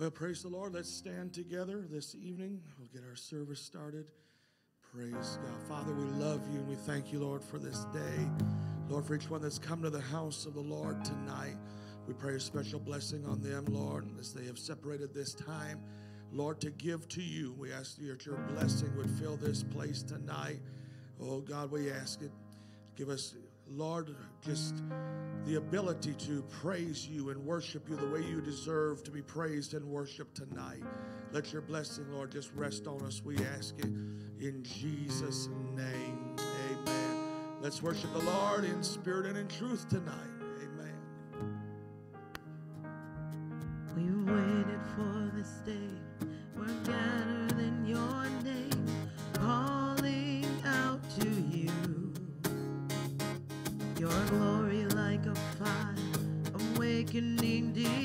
Well, praise the Lord. Let's stand together this evening. We'll get our service started. Praise God. Father, we love you and we thank you, Lord, for this day. Lord, for each one that's come to the house of the Lord tonight. We pray a special blessing on them, Lord, as they have separated this time, Lord, to give to you. We ask that your blessing would fill this place tonight. Oh, God, we ask it. Give us, Lord, just the ability to praise you and worship you the way you deserve to be praised and worshiped tonight. Let your blessing, Lord, just rest on us. We ask it in Jesus' name. Amen. Let's worship the Lord in spirit and in truth tonight. Awakening desire,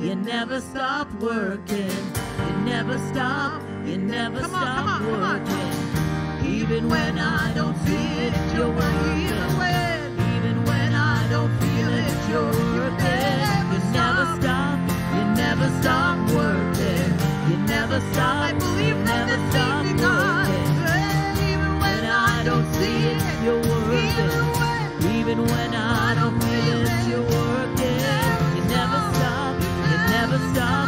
you never stop working. You never stop, you never Come on, stop come on, come on. working. Even when I don't see it, you're working. Even when Even when I don't feel it, you're working. You never stop, you never stop working. You never stop, I believe you that never this stop God, working. even when I don't see it, you're even stop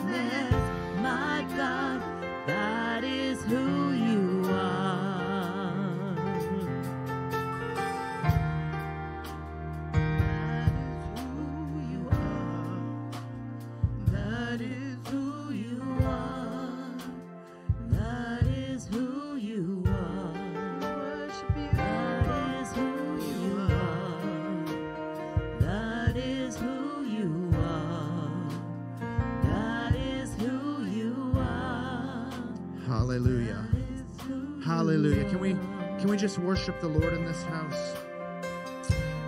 Just worship the Lord in this house?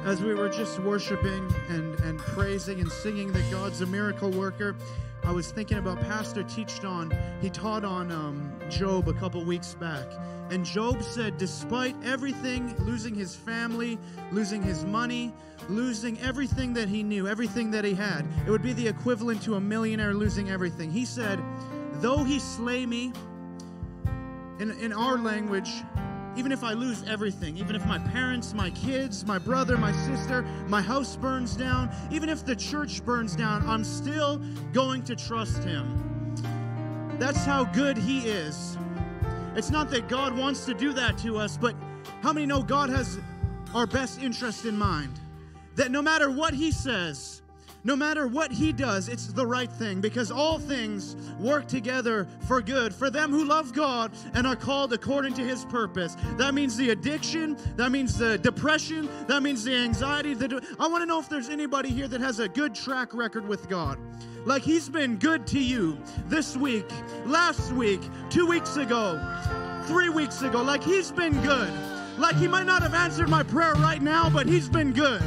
As we were just worshiping and, and praising and singing that God's a miracle worker, I was thinking about Pastor teached on, he taught on um, Job a couple weeks back. And Job said, despite everything, losing his family, losing his money, losing everything that he knew, everything that he had, it would be the equivalent to a millionaire losing everything. He said, though he slay me, in, in our language, even if I lose everything, even if my parents, my kids, my brother, my sister, my house burns down, even if the church burns down, I'm still going to trust him. That's how good he is. It's not that God wants to do that to us, but how many know God has our best interest in mind? That no matter what he says, no matter what he does, it's the right thing because all things work together for good for them who love God and are called according to his purpose. That means the addiction, that means the depression, that means the anxiety. The de- I want to know if there's anybody here that has a good track record with God. Like he's been good to you this week, last week, two weeks ago, three weeks ago. Like he's been good. Like he might not have answered my prayer right now, but he's been good.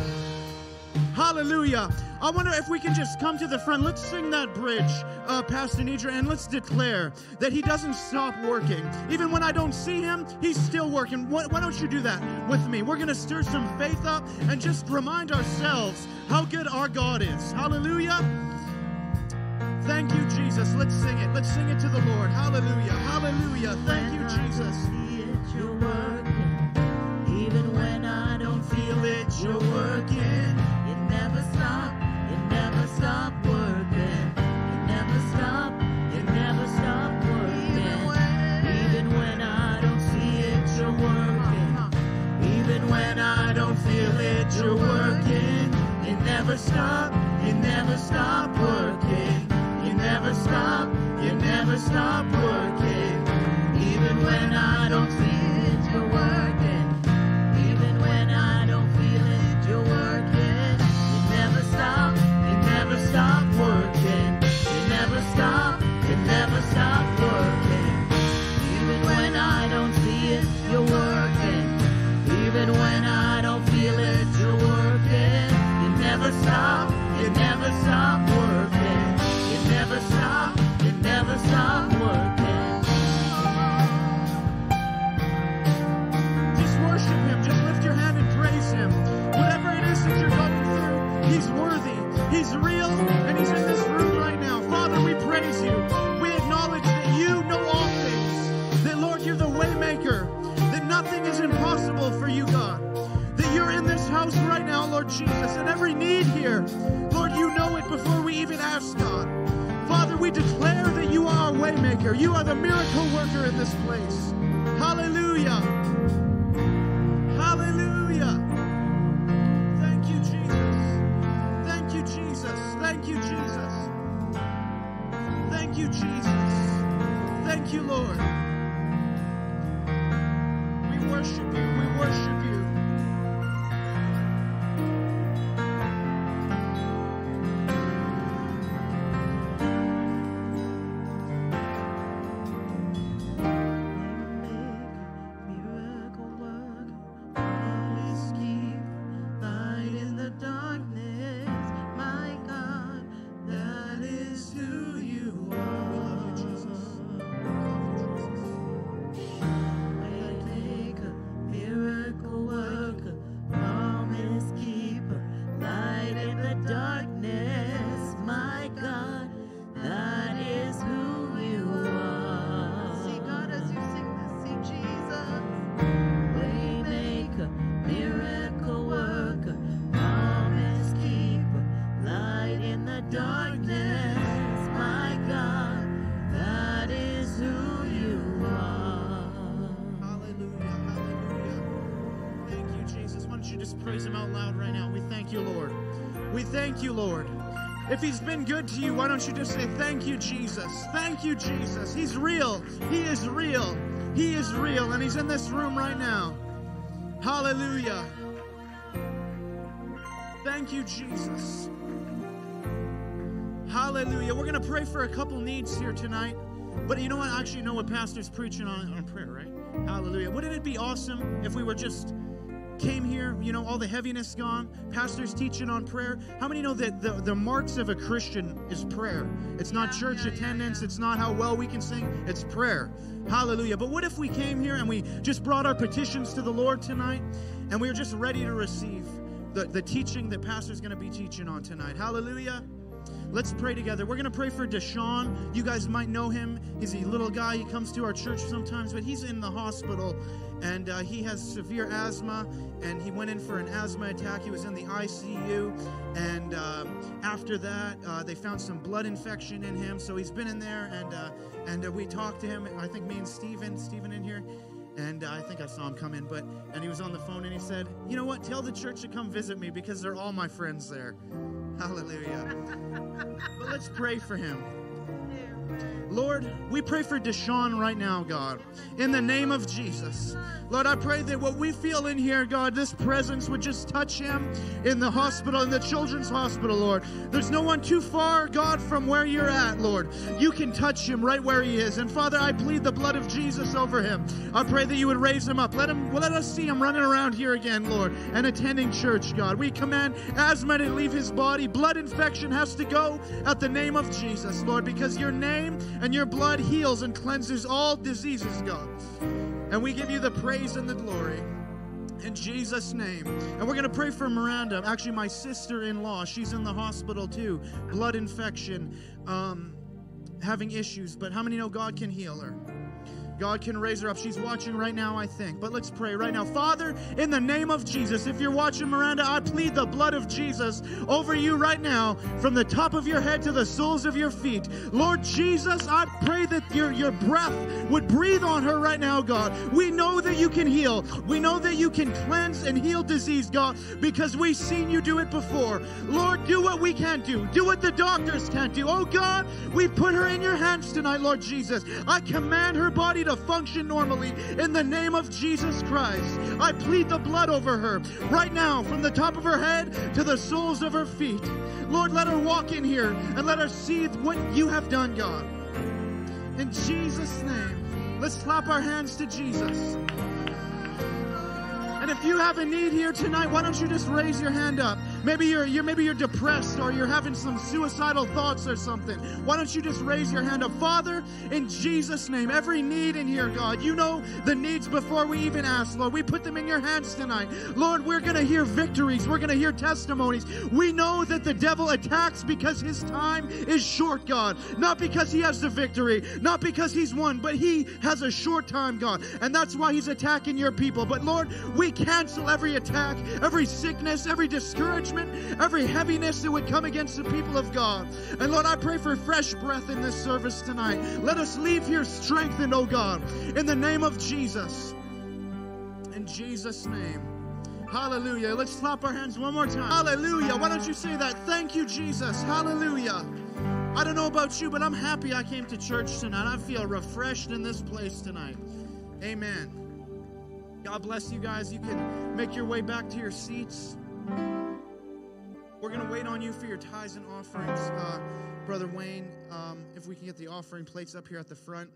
Hallelujah. I wonder if we can just come to the front. Let's sing that bridge, uh, Pastor Nidra, and let's declare that He doesn't stop working. Even when I don't see Him, He's still working. Why, why don't you do that with me? We're going to stir some faith up and just remind ourselves how good our God is. Hallelujah. Thank you, Jesus. Let's sing it. Let's sing it to the Lord. Hallelujah. Hallelujah. Thank you, Jesus. Even when I don't feel it, you're working. Never stop, you never stop working. You never stop, you never stop working. Even when I don't Lord Jesus, and every need here. Lord, you know it before we even ask, God. Father, we declare that you are a waymaker. You are the miracle worker in this place. Hallelujah. Hallelujah. Thank you, Jesus. Thank you, Jesus. Thank you, Jesus. Thank you, Jesus. Thank you, Lord. We worship you. We worship you. If he's been good to you, why don't you just say, Thank you, Jesus. Thank you, Jesus. He's real. He is real. He is real, and he's in this room right now. Hallelujah. Thank you, Jesus. Hallelujah. We're going to pray for a couple needs here tonight. But you know what? Actually know what Pastor's preaching on, on prayer, right? Hallelujah. Wouldn't it be awesome if we were just came here, you know, all the heaviness gone, pastor's teaching on prayer. How many know that the, the marks of a Christian is prayer? It's not church yeah, yeah, attendance, yeah. it's not how well we can sing, it's prayer. Hallelujah. But what if we came here and we just brought our petitions to the Lord tonight and we were just ready to receive the, the teaching that pastor's going to be teaching on tonight? Hallelujah. Let's pray together. We're going to pray for Deshaun. You guys might know him. He's a little guy. He comes to our church sometimes, but he's in the hospital and uh, he has severe asthma and he went in for an asthma attack. He was in the ICU. And um, after that, uh, they found some blood infection in him. So he's been in there and, uh, and uh, we talked to him. I think me and Steven, Steven in here. And uh, I think I saw him come in, but and he was on the phone and he said, "You know what? Tell the church to come visit me because they're all my friends there." Hallelujah. But let's pray for him. Lord, we pray for Deshaun right now, God, in the name of Jesus. Lord, I pray that what we feel in here, God, this presence would just touch him in the hospital, in the children's hospital, Lord. There's no one too far, God, from where you're at, Lord. You can touch him right where he is. And Father, I plead the blood of Jesus over him. I pray that you would raise him up. Let him let us see him running around here again, Lord, and attending church, God. We command asthma to leave his body. Blood infection has to go at the name of Jesus, Lord, because your name and your blood heals and cleanses all diseases, God. And we give you the praise and the glory. In Jesus' name. And we're going to pray for Miranda. Actually, my sister in law, she's in the hospital too. Blood infection, um, having issues. But how many know God can heal her? God can raise her up. She's watching right now, I think. But let's pray right now. Father, in the name of Jesus, if you're watching Miranda, I plead the blood of Jesus over you right now, from the top of your head to the soles of your feet. Lord Jesus, I pray that your, your breath would breathe on her right now, God. We know that you can heal. We know that you can cleanse and heal disease, God, because we've seen you do it before. Lord, do what we can't do. Do what the doctors can't do. Oh God, we put her in your hands tonight, Lord Jesus. I command her body to function normally in the name of Jesus Christ. I plead the blood over her right now, from the top of her head to the soles of her feet. Lord, let her walk in here and let her see what you have done, God. In Jesus' name, let's clap our hands to Jesus. And if you have a need here tonight, why don't you just raise your hand up? Maybe you're, you're maybe you're depressed or you're having some suicidal thoughts or something. Why don't you just raise your hand up? Father, in Jesus' name, every need in here, God, you know the needs before we even ask, Lord. We put them in your hands tonight. Lord, we're to hear victories. We're to hear testimonies. We know that the devil attacks because his time is short, God. Not because he has the victory, not because he's won, but he has a short time, God. And that's why he's attacking your people. But Lord, we cancel every attack, every sickness, every discouragement every heaviness that would come against the people of God. And Lord, I pray for fresh breath in this service tonight. Let us leave here strengthened, oh God, in the name of Jesus. In Jesus' name. Hallelujah. Let's slap our hands one more time. Hallelujah. Why don't you say that? Thank you, Jesus. Hallelujah. I don't know about you, but I'm happy I came to church tonight. I feel refreshed in this place tonight. Amen. God bless you guys. You can make your way back to your seats. We're going to wait on you for your tithes and offerings. Uh, Brother Wayne, um, if we can get the offering plates up here at the front.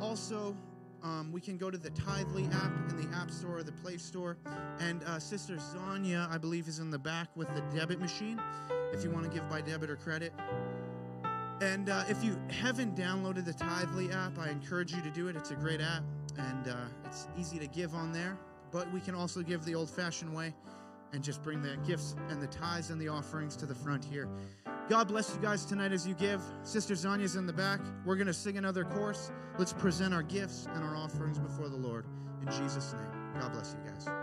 Also, um, we can go to the Tithely app in the App Store or the Play Store. And uh, Sister Zanya, I believe, is in the back with the debit machine if you want to give by debit or credit. And uh, if you haven't downloaded the Tithely app, I encourage you to do it. It's a great app and uh, it's easy to give on there. But we can also give the old fashioned way and just bring the gifts and the tithes and the offerings to the front here. God bless you guys tonight as you give. Sister Zanya's in the back. We're going to sing another chorus. Let's present our gifts and our offerings before the Lord. In Jesus' name. God bless you guys.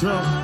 The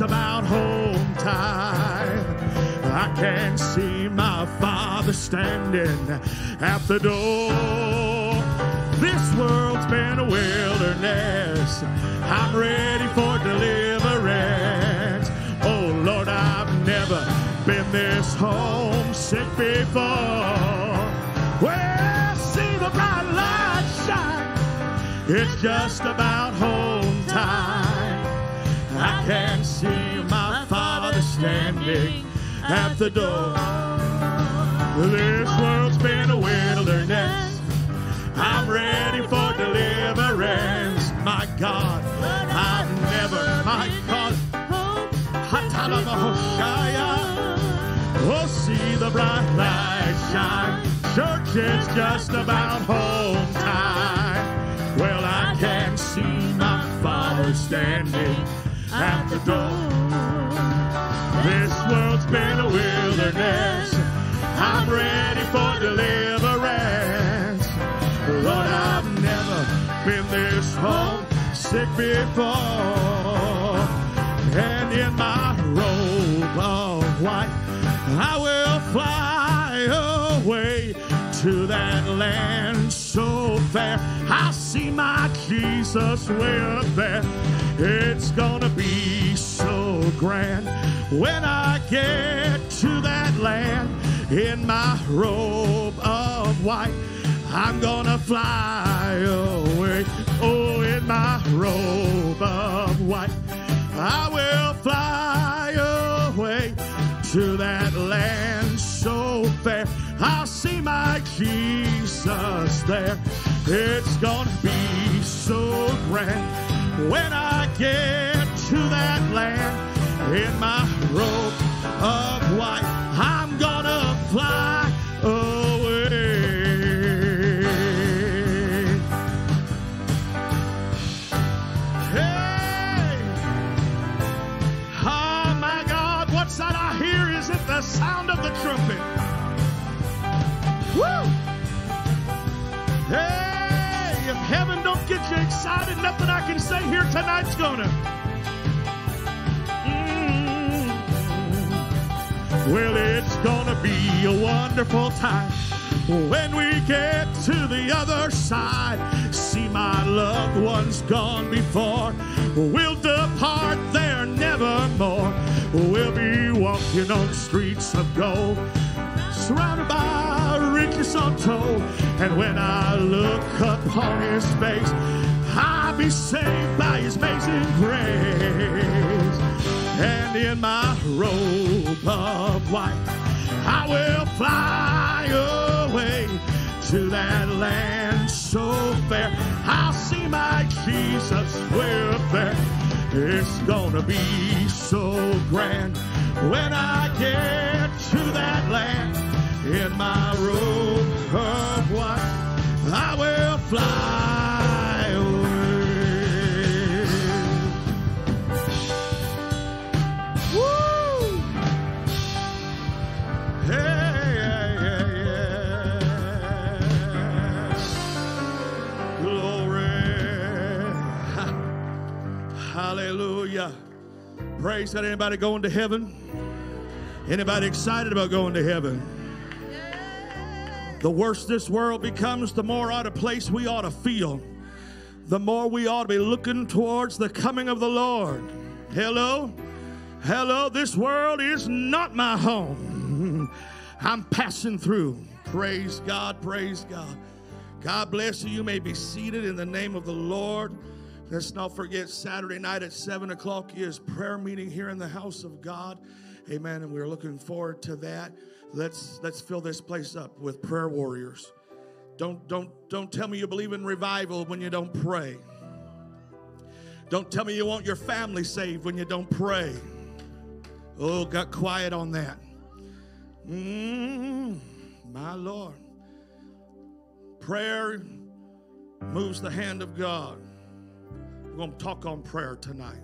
about home time. I can see my father standing at the door. This world's been a wilderness. I'm ready for deliverance. Oh Lord, I've never been this homesick before. Well, see the bright light shine. It's just about home time. I can standing at the door. This world's been a wilderness. I'm ready for deliverance. My God, I've never, my God. Oh, see the bright light shine. Church is just about home time. Well, I can see my father standing at the door. This world's been a wilderness. I'm ready for deliverance. Lord, I've never been this homesick before. And in my robe of white, I will fly away to that land so fair. I see my Jesus way up there. It's gonna be so grand when I get to that land in my robe of white. I'm gonna fly away. Oh, in my robe of white. I will fly away to that land so fair. I'll see my Jesus there. It's gonna be so grand when I get to that land in my robe of white. I'm gonna fly away. Hey! Oh my God, what's that I hear? Is it the sound of the trumpet? Woo! Hey, if heaven don't get you excited, nothing I can say here tonight's gonna. Well, it's gonna be a wonderful time when we get to the other side. See my loved ones gone before. We'll depart there nevermore. We'll be walking on streets of gold, surrounded by riches untold. And when I look upon his face, I'll be saved by his amazing grace. And in my robe of white, I will fly away to that land so fair. I'll see my Jesus up there. It's gonna be so grand when I get to that land in my robe of white. I will fly Hallelujah. Praise God. Anybody going to heaven? Anybody excited about going to heaven? The worse this world becomes, the more out of place we ought to feel. The more we ought to be looking towards the coming of the Lord. Hello? Hello, this world is not my home. I'm passing through. Praise God, praise God. God bless you. You may be seated in the name of the Lord. Let's not forget Saturday night at 7 o'clock is prayer meeting here in the house of God. Amen. And we're looking forward to that. Let's let's fill this place up with prayer warriors. Don't don't don't tell me you believe in revival when you don't pray. Don't tell me you want your family saved when you don't pray. Oh, got quiet on that. Mm, my Lord. Prayer moves the hand of God. Going to talk on prayer tonight.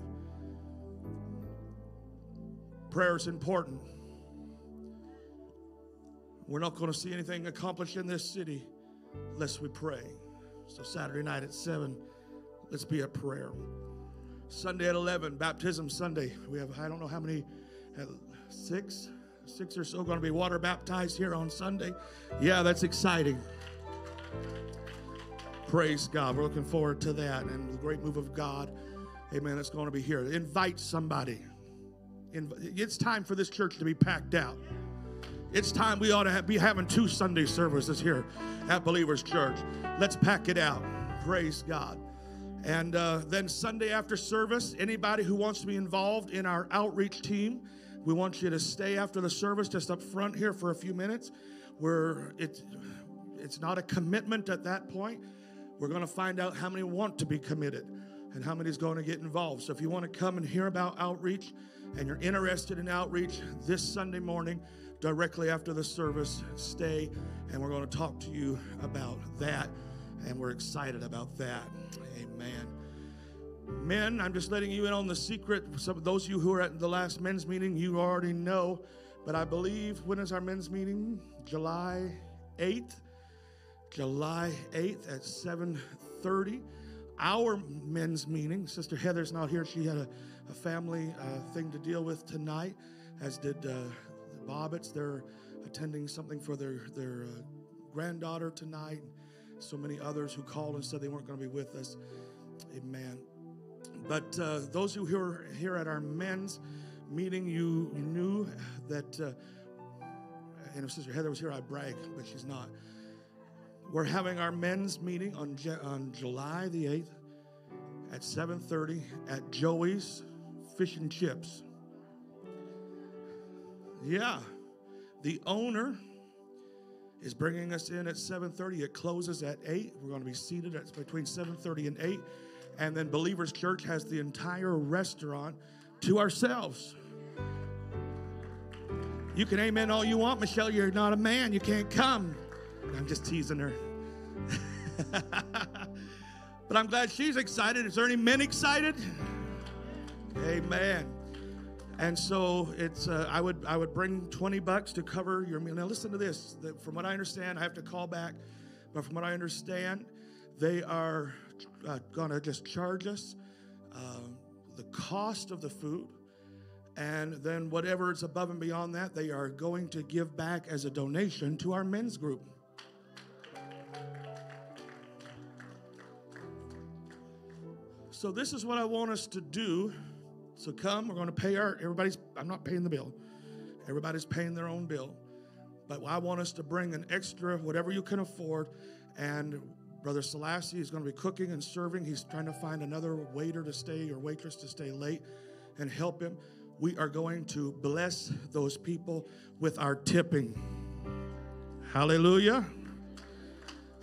Prayer is important. We're not going to see anything accomplished in this city unless we pray. So Saturday night at 7, let's be at prayer. Sunday at 11, baptism Sunday. We have, I don't know how many, uh, six, six or so going to be water baptized here on Sunday. Yeah, that's exciting. Praise God. We're looking forward to that and the great move of God. Amen. It's going to be here. Invite somebody. It's time for this church to be packed out. It's time we ought to be having two Sunday services here at Believers Church. Let's pack it out. Praise God. And uh, then Sunday after service, anybody who wants to be involved in our outreach team, we want you to stay after the service just up front here for a few minutes. Where it, it's not a commitment at that point. We're going to find out how many want to be committed and how many is going to get involved. So if you want to come and hear about outreach and you're interested in outreach this Sunday morning, directly after the service, stay and we're going to talk to you about that. And we're excited about that. Amen. Men, I'm just letting you in on the secret. Some of those of you who are at the last men's meeting, you already know. But I believe when is our men's meeting? July 8th. July 8th at 7:30. Our men's meeting. Sister Heather's not here. She had a, a family uh, thing to deal with tonight, as did uh, the Bobbitts. They're attending something for their their uh, granddaughter tonight. So many others who called and said they weren't going to be with us. Amen. But uh, those who are here at our men's meeting, you knew that. Uh, and if Sister Heather was here, I'd brag, but she's not. We're having our men's meeting on, Ju- on July the 8th at 7:30 at Joey's Fish and Chips. Yeah. The owner is bringing us in at 7:30. It closes at 8. We're going to be seated at between 7:30 and 8. And then Believers Church has the entire restaurant to ourselves. You can amen all you want, Michelle. You're not a man. You can't come. I'm just teasing her. but I'm glad she's excited. Is there any men excited? Amen. And so it's uh, I would I would bring 20 bucks to cover your meal. Now listen to this. From what I understand, I have to call back, but from what I understand, they are uh, gonna just charge us um, the cost of the food, and then whatever is above and beyond that, they are going to give back as a donation to our men's group. So this is what I want us to do. So come, we're going to pay our everybody's I'm not paying the bill. Everybody's paying their own bill. But I want us to bring an extra whatever you can afford and Brother Selassie is going to be cooking and serving. He's trying to find another waiter to stay or waitress to stay late and help him. We are going to bless those people with our tipping. Hallelujah.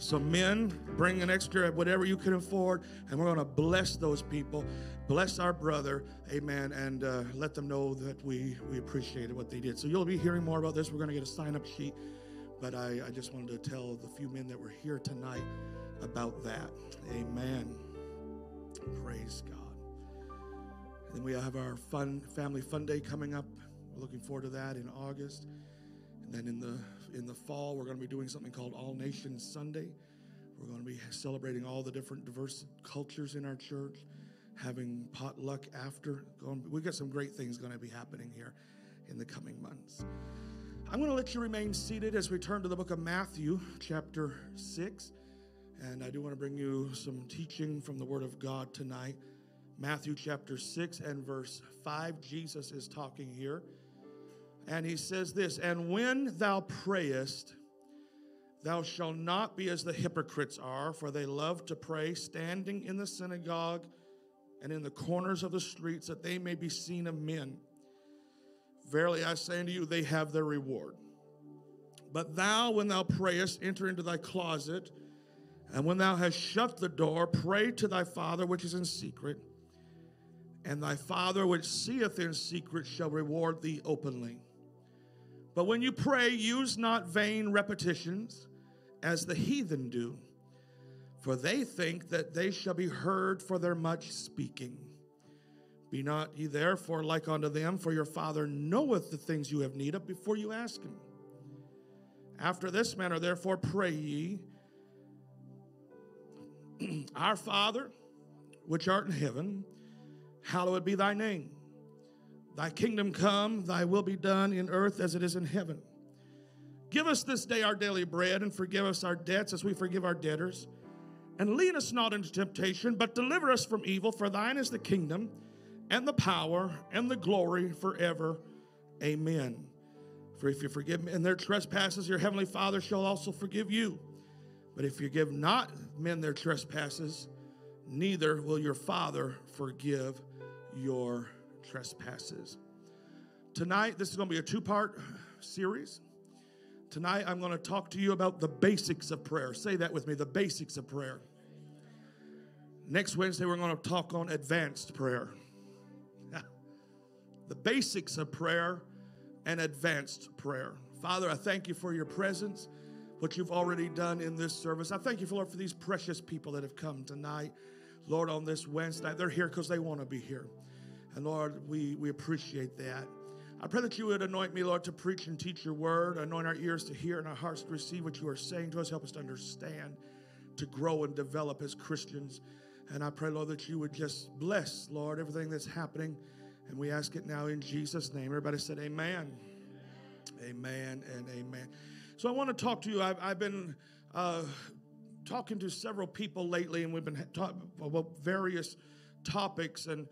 So, men, bring an extra, whatever you can afford, and we're going to bless those people, bless our brother, amen, and uh, let them know that we, we appreciated what they did. So, you'll be hearing more about this. We're going to get a sign up sheet, but I, I just wanted to tell the few men that were here tonight about that. Amen. Praise God. And then we have our fun family fun day coming up. We're looking forward to that in August. And then in the in the fall, we're going to be doing something called All Nations Sunday. We're going to be celebrating all the different diverse cultures in our church, having potluck after. We've got some great things going to be happening here in the coming months. I'm going to let you remain seated as we turn to the book of Matthew, chapter 6. And I do want to bring you some teaching from the Word of God tonight. Matthew chapter 6 and verse 5. Jesus is talking here. And he says this And when thou prayest, thou shalt not be as the hypocrites are, for they love to pray standing in the synagogue and in the corners of the streets, that they may be seen of men. Verily I say unto you, they have their reward. But thou, when thou prayest, enter into thy closet, and when thou hast shut the door, pray to thy Father which is in secret, and thy Father which seeth in secret shall reward thee openly. But when you pray, use not vain repetitions as the heathen do, for they think that they shall be heard for their much speaking. Be not ye therefore like unto them, for your Father knoweth the things you have need of before you ask him. After this manner, therefore, pray ye, Our Father, which art in heaven, hallowed be thy name. Thy kingdom come, thy will be done in earth as it is in heaven. Give us this day our daily bread and forgive us our debts as we forgive our debtors. And lead us not into temptation, but deliver us from evil. For thine is the kingdom and the power and the glory forever. Amen. For if you forgive men their trespasses, your heavenly Father shall also forgive you. But if you give not men their trespasses, neither will your Father forgive your trespasses. Tonight, this is going to be a two part series. Tonight, I'm going to talk to you about the basics of prayer. Say that with me the basics of prayer. Next Wednesday, we're going to talk on advanced prayer. the basics of prayer and advanced prayer. Father, I thank you for your presence, what you've already done in this service. I thank you, Lord, for these precious people that have come tonight. Lord, on this Wednesday, they're here because they want to be here. And Lord, we, we appreciate that. I pray that you would anoint me, Lord, to preach and teach your word, anoint our ears to hear and our hearts to receive what you are saying to us. Help us to understand, to grow and develop as Christians. And I pray, Lord, that you would just bless, Lord, everything that's happening. And we ask it now in Jesus' name. Everybody said, Amen. Amen and amen. So I want to talk to you. I've, I've been uh, talking to several people lately, and we've been talking about various topics. And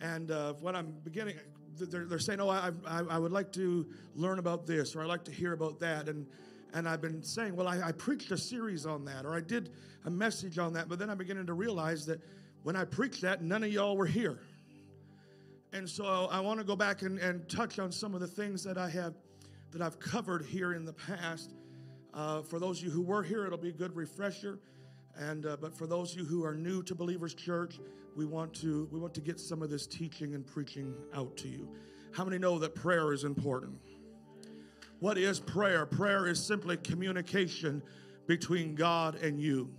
and uh, when I'm beginning, they're, they're saying, "Oh, I, I, I would like to learn about this, or I like to hear about that." And and I've been saying, "Well, I, I preached a series on that, or I did a message on that." But then I'm beginning to realize that when I preached that, none of y'all were here. And so I want to go back and, and touch on some of the things that I have that I've covered here in the past. Uh, for those of you who were here, it'll be a good refresher. And uh, but for those of you who are new to Believers Church, we want to we want to get some of this teaching and preaching out to you. How many know that prayer is important? What is prayer? Prayer is simply communication between God and you.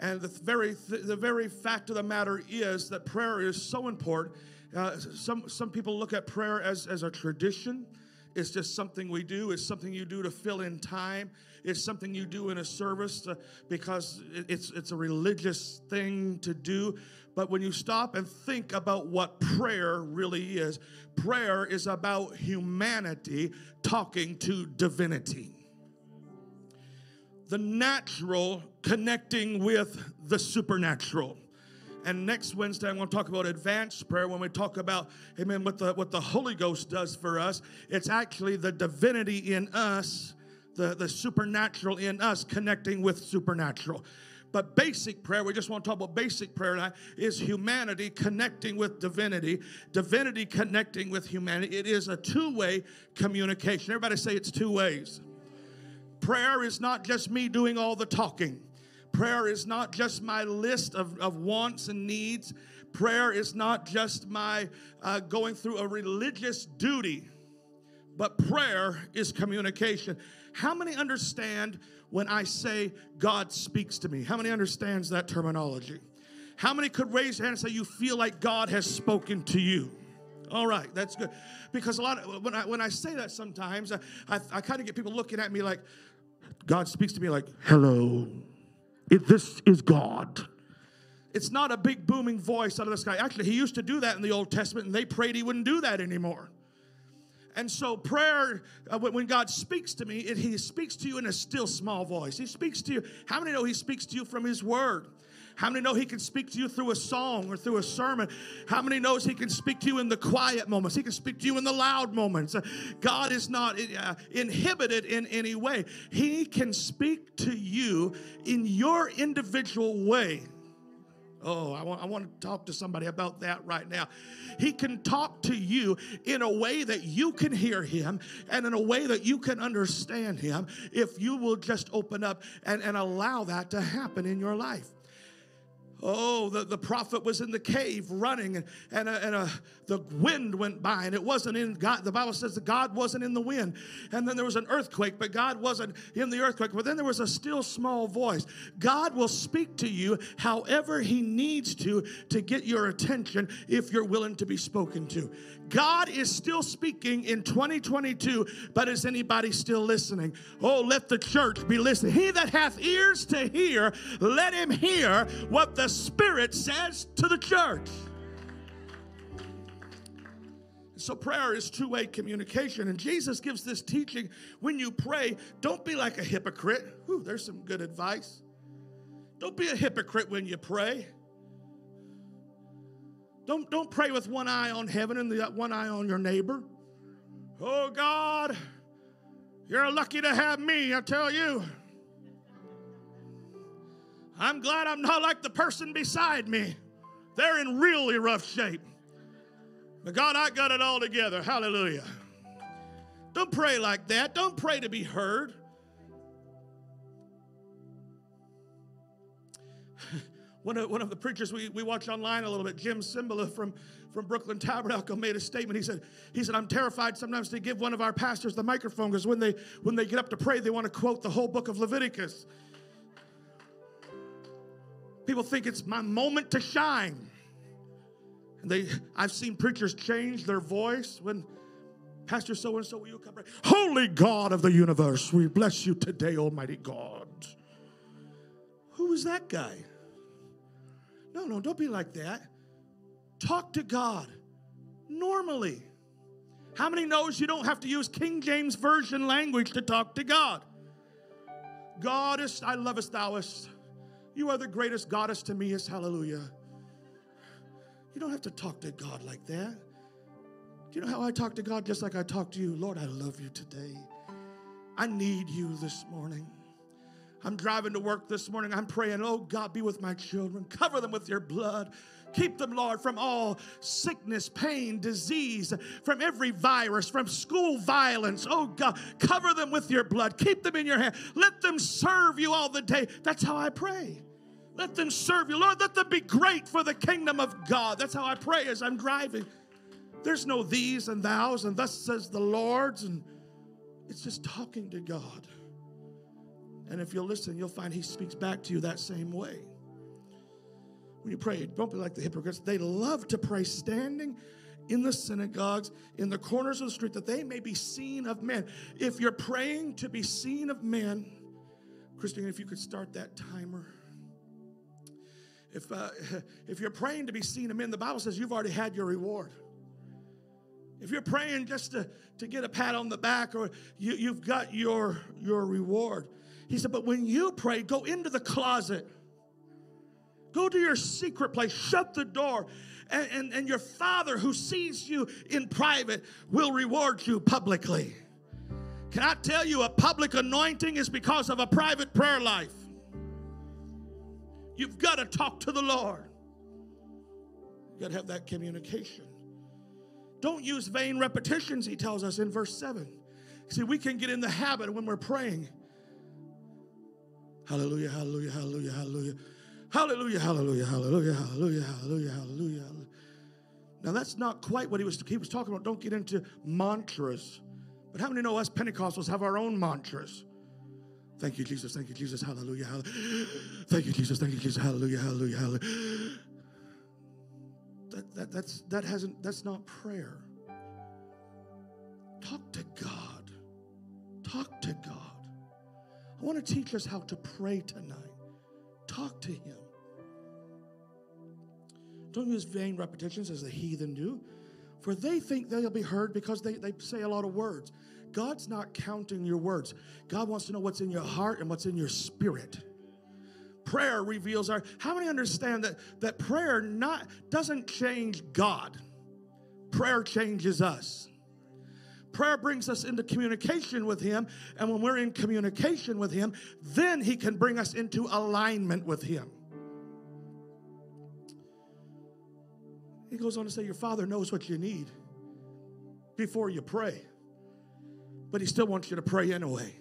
And the very the very fact of the matter is that prayer is so important. Uh, some some people look at prayer as as a tradition. It's just something we do. It's something you do to fill in time. It's something you do in a service because it's it's a religious thing to do. But when you stop and think about what prayer really is, prayer is about humanity talking to divinity the natural connecting with the supernatural. And next Wednesday, I'm going to talk about advanced prayer. When we talk about, amen, what the, what the Holy Ghost does for us, it's actually the divinity in us, the, the supernatural in us connecting with supernatural. But basic prayer, we just want to talk about basic prayer tonight, is humanity connecting with divinity, divinity connecting with humanity. It is a two way communication. Everybody say it's two ways. Prayer is not just me doing all the talking. Prayer is not just my list of, of wants and needs. Prayer is not just my uh, going through a religious duty, but prayer is communication. How many understand when I say God speaks to me? How many understands that terminology? How many could raise their hand and say you feel like God has spoken to you? All right, that's good. Because a lot of when I when I say that sometimes I, I, I kind of get people looking at me like God speaks to me like, "Hello, it, this is God." It's not a big booming voice out of the sky. Actually, he used to do that in the Old Testament, and they prayed he wouldn't do that anymore. And so, prayer, uh, when, God speaks to me, it, He speaks to you in a still small voice. He speaks to you. How many know He speaks to you from His Word? How many know He can speak to you through a song or through a sermon? How many knows He can speak to you in the quiet moments? He can speak to you in the loud moments. Uh, God is not uh, inhibited in any way. He can speak to you in your individual way. Oh, I want, I want to talk to somebody about that right now. He can talk to you in a way that you can hear him and in a way that you can understand him if you will just open up and, and allow that to happen in your life. Oh, the, the prophet was in the cave running, and, and, a, and a, the wind went by, and it wasn't in God. The Bible says that God wasn't in the wind. And then there was an earthquake, but God wasn't in the earthquake. But then there was a still small voice. God will speak to you however He needs to to get your attention if you're willing to be spoken to. God is still speaking in 2022, but is anybody still listening? Oh, let the church be listening. He that hath ears to hear, let him hear what the Spirit says to the church. So, prayer is two way communication. And Jesus gives this teaching when you pray, don't be like a hypocrite. Whew, there's some good advice. Don't be a hypocrite when you pray. Don't, don't pray with one eye on heaven and the one eye on your neighbor. Oh, God, you're lucky to have me, I tell you. I'm glad I'm not like the person beside me. They're in really rough shape. But God, I got it all together. Hallelujah. Don't pray like that. Don't pray to be heard. One of, one of the preachers we, we watch online a little bit, Jim Cymbala from, from Brooklyn Tabernacle, made a statement. He said, he said, I'm terrified sometimes to give one of our pastors the microphone because when they when they get up to pray, they want to quote the whole book of Leviticus. People think it's my moment to shine. And they I've seen preachers change their voice when Pastor so and so, will you come pray? Holy God of the universe, we bless you today, Almighty God. Who is that guy? No, no, don't be like that. Talk to God normally. How many knows you don't have to use King James Version language to talk to God? Goddess, I lovest thouest. You are the greatest goddess to me is hallelujah. You don't have to talk to God like that. Do you know how I talk to God just like I talk to you? Lord, I love you today. I need you this morning. I'm driving to work this morning. I'm praying, oh God, be with my children. Cover them with your blood. Keep them, Lord, from all sickness, pain, disease, from every virus, from school violence. Oh God, cover them with your blood. Keep them in your hand. Let them serve you all the day. That's how I pray. Let them serve you. Lord, let them be great for the kingdom of God. That's how I pray as I'm driving. There's no these and thous and thus says the Lord's, and it's just talking to God. And if you'll listen, you'll find He speaks back to you that same way. When you pray, don't be like the hypocrites. They love to pray standing in the synagogues, in the corners of the street, that they may be seen of men. If you're praying to be seen of men, Christine, if you could start that timer. If, uh, if you're praying to be seen of men, the Bible says you've already had your reward. If you're praying just to, to get a pat on the back or you, you've got your, your reward. He said, but when you pray, go into the closet. Go to your secret place, shut the door, and, and, and your Father who sees you in private will reward you publicly. Can I tell you, a public anointing is because of a private prayer life. You've got to talk to the Lord. You've got to have that communication. Don't use vain repetitions, he tells us in verse 7. See, we can get in the habit when we're praying. Hallelujah, hallelujah, hallelujah, hallelujah. Hallelujah, hallelujah, hallelujah, hallelujah, hallelujah, hallelujah. Now that's not quite what he was he was talking about. Don't get into mantras. But how many know us Pentecostals have our own mantras? Thank you, Jesus. Thank you, Jesus. Hallelujah. hallelujah. Thank you, Jesus. Thank you, Jesus. Hallelujah. Hallelujah. Hallelujah. That, that, that's, that hasn't, that's not prayer. Talk to God. Talk to God. I want to teach us how to pray tonight. Talk to Him. Don't use vain repetitions as the heathen do, for they think they'll be heard because they, they say a lot of words. God's not counting your words. God wants to know what's in your heart and what's in your spirit. Prayer reveals our how many understand that that prayer not doesn't change God. Prayer changes us. Prayer brings us into communication with Him, and when we're in communication with Him, then He can bring us into alignment with Him. He goes on to say, Your Father knows what you need before you pray, but He still wants you to pray anyway.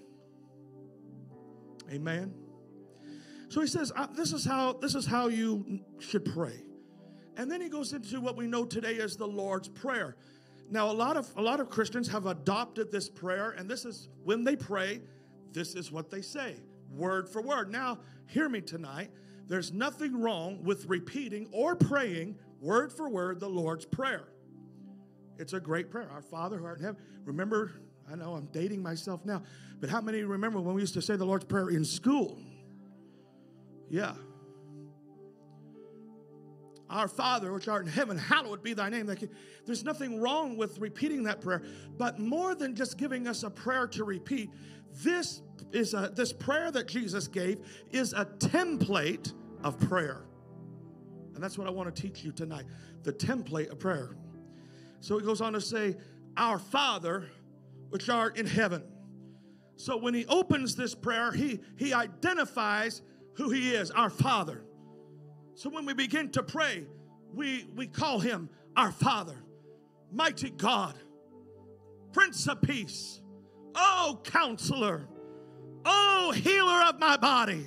Amen. So he says, this is how this is how you should pray. And then he goes into what we know today as the Lord's Prayer. Now, a lot of a lot of Christians have adopted this prayer, and this is when they pray, this is what they say, word for word. Now, hear me tonight. There's nothing wrong with repeating or praying word for word the Lord's Prayer. It's a great prayer. Our Father who art in heaven. Remember, I know I'm dating myself now, but how many remember when we used to say the Lord's Prayer in school? Yeah. Our Father, which art in heaven, hallowed be thy name. There's nothing wrong with repeating that prayer, but more than just giving us a prayer to repeat, this is a this prayer that Jesus gave is a template of prayer. And that's what I want to teach you tonight. The template of prayer. So he goes on to say, Our Father, which art in heaven. So when he opens this prayer, he, he identifies who he is, our Father. So when we begin to pray, we, we call him our Father, mighty God, Prince of Peace, oh, Counselor, oh, Healer of my body.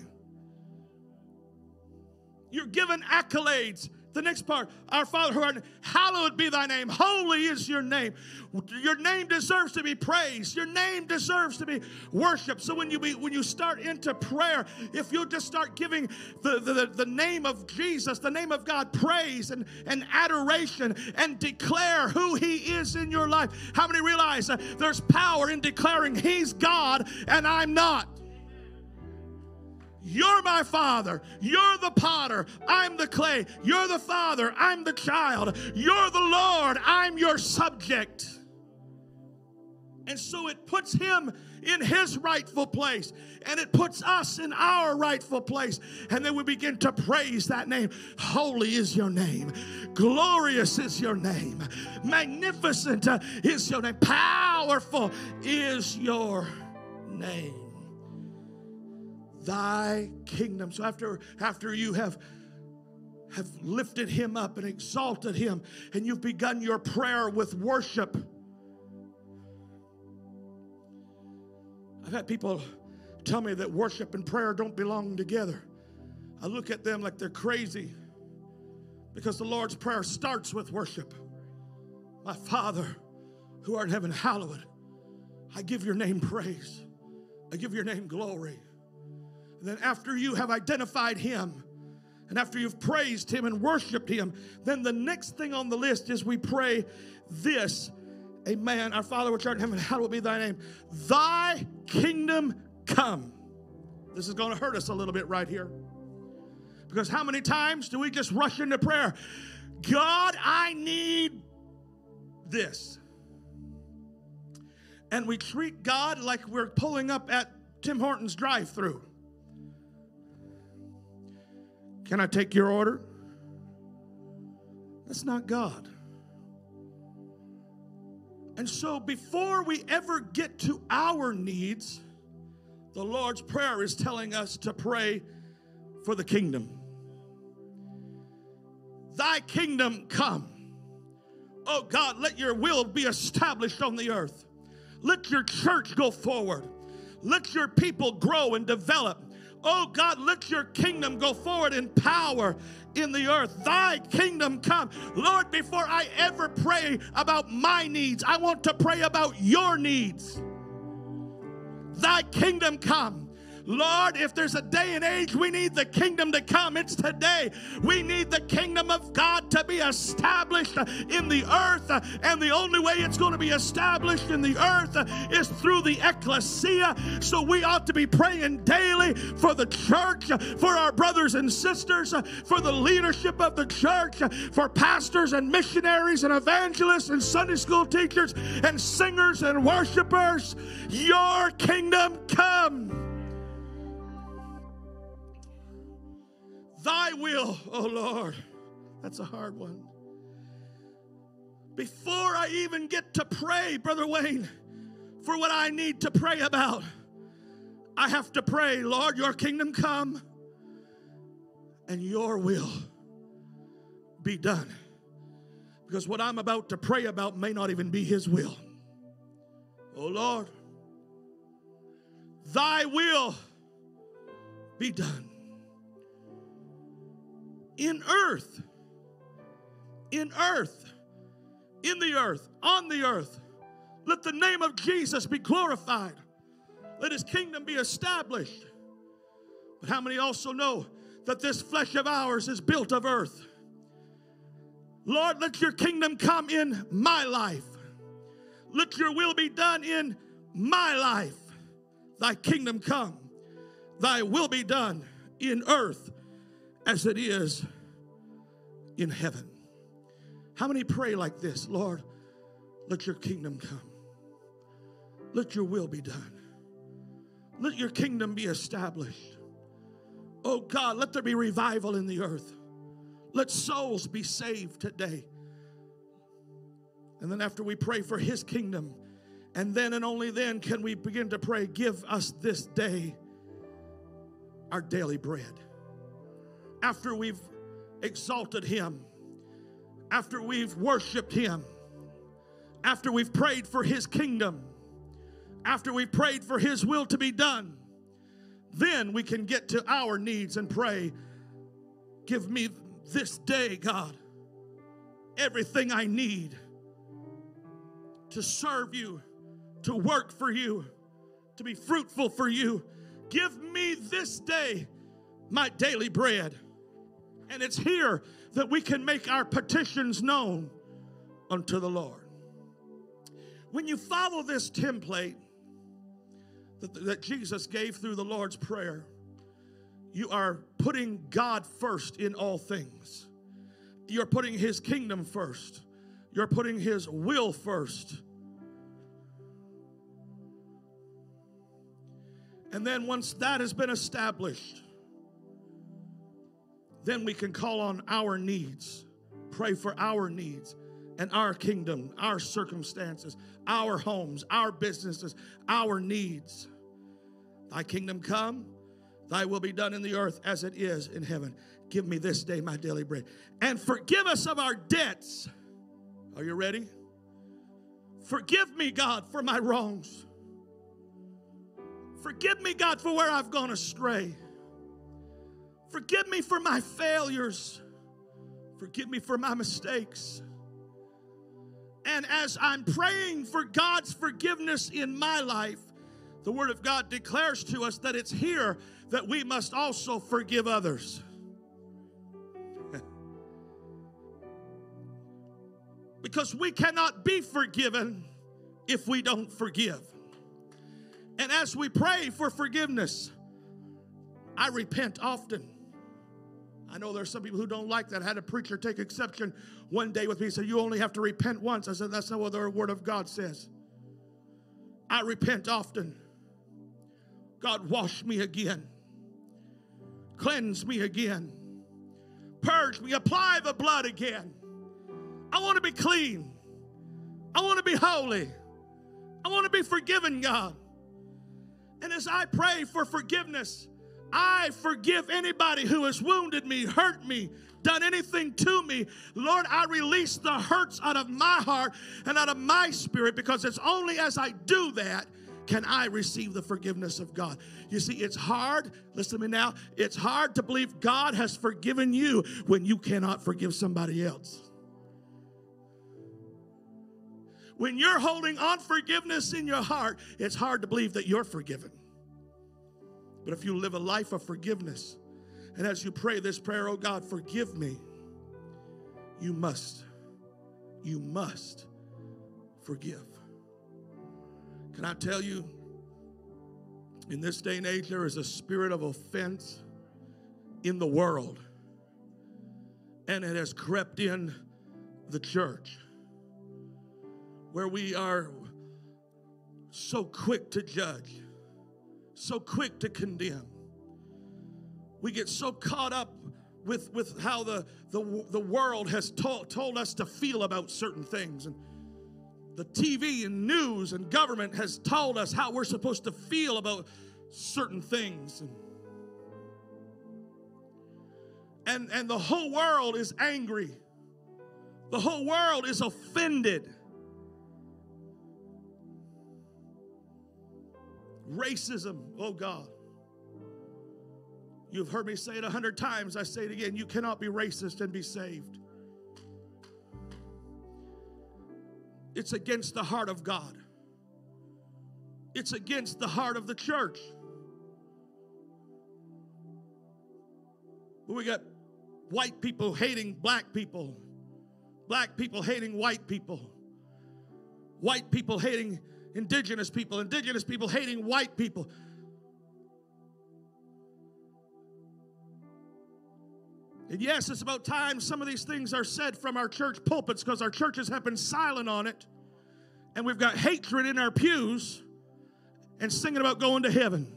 You're given accolades. The next part, our Father who art, hallowed be thy name. Holy is your name. Your name deserves to be praised. Your name deserves to be worshiped. So when you be, when you start into prayer, if you'll just start giving the, the, the name of Jesus, the name of God, praise and, and adoration, and declare who He is in your life. How many realize uh, there's power in declaring He's God and I'm not? You're my father. You're the potter. I'm the clay. You're the father. I'm the child. You're the Lord. I'm your subject. And so it puts him in his rightful place and it puts us in our rightful place. And then we begin to praise that name. Holy is your name, glorious is your name, magnificent uh, is your name, powerful is your name thy kingdom. So after after you have have lifted him up and exalted him and you've begun your prayer with worship. I've had people tell me that worship and prayer don't belong together. I look at them like they're crazy because the Lord's prayer starts with worship. My Father who art in heaven, hallowed. I give your name praise. I give your name glory. Then after you have identified him, and after you've praised him and worshiped him, then the next thing on the list is we pray this Amen. Our Father which art in heaven, hallowed be thy name. Thy kingdom come. This is going to hurt us a little bit right here. Because how many times do we just rush into prayer? God, I need this. And we treat God like we're pulling up at Tim Hortons drive through. Can I take your order? That's not God. And so, before we ever get to our needs, the Lord's Prayer is telling us to pray for the kingdom. Thy kingdom come. Oh God, let your will be established on the earth. Let your church go forward. Let your people grow and develop. Oh God, let your kingdom go forward in power in the earth. Thy kingdom come. Lord, before I ever pray about my needs, I want to pray about your needs. Thy kingdom come. Lord, if there's a day and age we need the kingdom to come, it's today. We need the kingdom of God to be established in the earth, and the only way it's going to be established in the earth is through the ecclesia. So we ought to be praying daily for the church, for our brothers and sisters, for the leadership of the church, for pastors and missionaries and evangelists and Sunday school teachers and singers and worshipers. Your kingdom come. Thy will, oh Lord. That's a hard one. Before I even get to pray, Brother Wayne, for what I need to pray about, I have to pray, Lord, your kingdom come and your will be done. Because what I'm about to pray about may not even be his will. Oh Lord, thy will be done. In earth, in earth, in the earth, on the earth. Let the name of Jesus be glorified. Let his kingdom be established. But how many also know that this flesh of ours is built of earth? Lord, let your kingdom come in my life. Let your will be done in my life. Thy kingdom come, thy will be done in earth as it is in heaven. How many pray like this? Lord, let your kingdom come. Let your will be done. Let your kingdom be established. Oh God, let there be revival in the earth. Let souls be saved today. And then after we pray for his kingdom, and then and only then can we begin to pray, give us this day our daily bread. After we've exalted him, after we've worshiped him, after we've prayed for his kingdom, after we've prayed for his will to be done, then we can get to our needs and pray, Give me this day, God, everything I need to serve you, to work for you, to be fruitful for you. Give me this day my daily bread. And it's here that we can make our petitions known unto the Lord. When you follow this template that, that Jesus gave through the Lord's Prayer, you are putting God first in all things. You're putting His kingdom first. You're putting His will first. And then once that has been established, then we can call on our needs, pray for our needs and our kingdom, our circumstances, our homes, our businesses, our needs. Thy kingdom come, thy will be done in the earth as it is in heaven. Give me this day my daily bread. And forgive us of our debts. Are you ready? Forgive me, God, for my wrongs. Forgive me, God, for where I've gone astray. Forgive me for my failures. Forgive me for my mistakes. And as I'm praying for God's forgiveness in my life, the Word of God declares to us that it's here that we must also forgive others. because we cannot be forgiven if we don't forgive. And as we pray for forgiveness, I repent often. I know there's some people who don't like that. I had a preacher take exception one day with me. He said, You only have to repent once. I said, That's not what the Word of God says. I repent often. God, wash me again, cleanse me again, purge me, apply the blood again. I want to be clean. I want to be holy. I want to be forgiven, God. And as I pray for forgiveness, I forgive anybody who has wounded me, hurt me, done anything to me. Lord, I release the hurts out of my heart and out of my spirit because it's only as I do that can I receive the forgiveness of God. You see, it's hard, listen to me now, it's hard to believe God has forgiven you when you cannot forgive somebody else. When you're holding unforgiveness in your heart, it's hard to believe that you're forgiven. But if you live a life of forgiveness, and as you pray this prayer, oh God, forgive me, you must, you must forgive. Can I tell you, in this day and age, there is a spirit of offense in the world, and it has crept in the church where we are so quick to judge, so quick to condemn. We get so caught up with, with how the, the, the world has told, told us to feel about certain things. And the TV and news and government has told us how we're supposed to feel about certain things. And, and, and the whole world is angry. The whole world is offended. Racism, oh God. You've heard me say it a hundred times. I say it again. You cannot be racist and be saved. It's against the heart of God, it's against the heart of the church. We got white people hating black people, black people hating white people, white people hating indigenous people, indigenous people hating white people. And yes, it's about time some of these things are said from our church pulpits because our churches have been silent on it. And we've got hatred in our pews and singing about going to heaven.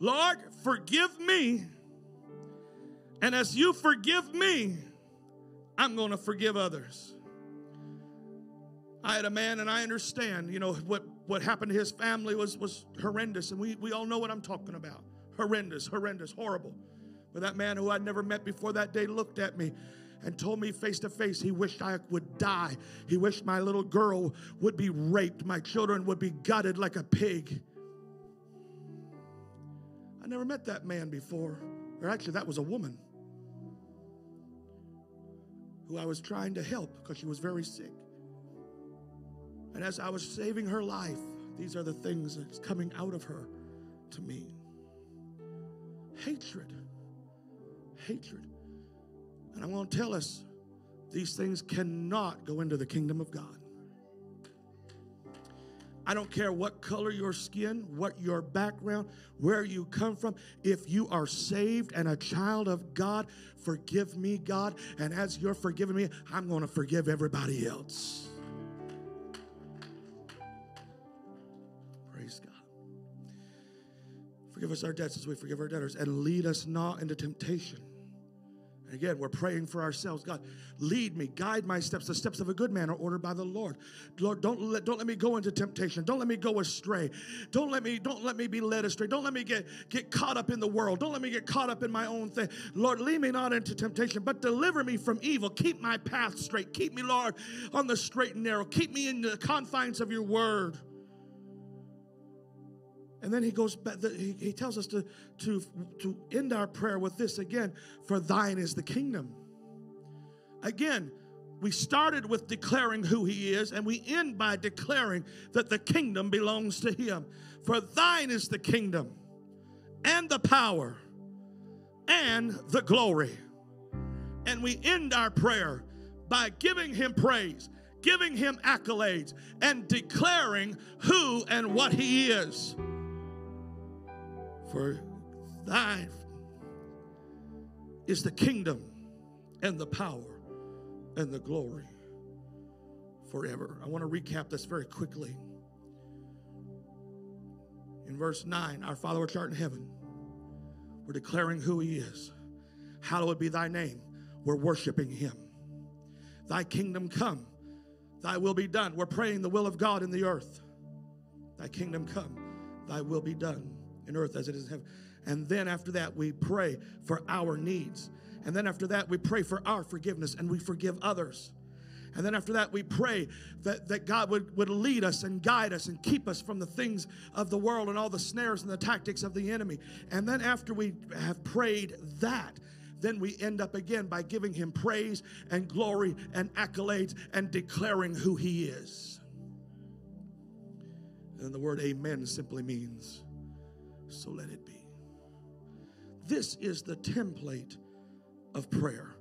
Lord, forgive me. And as you forgive me, I'm going to forgive others. I had a man, and I understand, you know, what, what happened to his family was, was horrendous. And we, we all know what I'm talking about horrendous, horrendous, horrible. But that man who I'd never met before that day looked at me and told me face to face he wished I would die. He wished my little girl would be raped, my children would be gutted like a pig. I never met that man before. Or actually, that was a woman who I was trying to help because she was very sick. And as I was saving her life, these are the things that's coming out of her to me hatred hatred. And I'm going to tell us these things cannot go into the kingdom of God. I don't care what color your skin, what your background, where you come from. If you are saved and a child of God, forgive me, God. And as you're forgiving me, I'm going to forgive everybody else. Forgive us our debts as we forgive our debtors, and lead us not into temptation. And Again, we're praying for ourselves. God, lead me, guide my steps. The steps of a good man are ordered by the Lord. Lord, don't let, don't let me go into temptation. Don't let me go astray. Don't let me don't let me be led astray. Don't let me get get caught up in the world. Don't let me get caught up in my own thing. Lord, lead me not into temptation, but deliver me from evil. Keep my path straight. Keep me, Lord, on the straight and narrow. Keep me in the confines of your word. And then he goes back, he, tells us to, to, to end our prayer with this again for thine is the kingdom. Again, we started with declaring who he is, and we end by declaring that the kingdom belongs to him. For thine is the kingdom, and the power, and the glory. And we end our prayer by giving him praise, giving him accolades, and declaring who and what he is. For thine is the kingdom and the power and the glory forever. I want to recap this very quickly. In verse 9, our Father which art in heaven, we're declaring who he is. Hallowed be thy name. We're worshiping him. Thy kingdom come, thy will be done. We're praying the will of God in the earth. Thy kingdom come, thy will be done in earth as it is in heaven. And then after that, we pray for our needs. And then after that, we pray for our forgiveness and we forgive others. And then after that, we pray that, that God would, would lead us and guide us and keep us from the things of the world and all the snares and the tactics of the enemy. And then after we have prayed that, then we end up again by giving him praise and glory and accolades and declaring who he is. And the word amen simply means, so let it be. This is the template of prayer.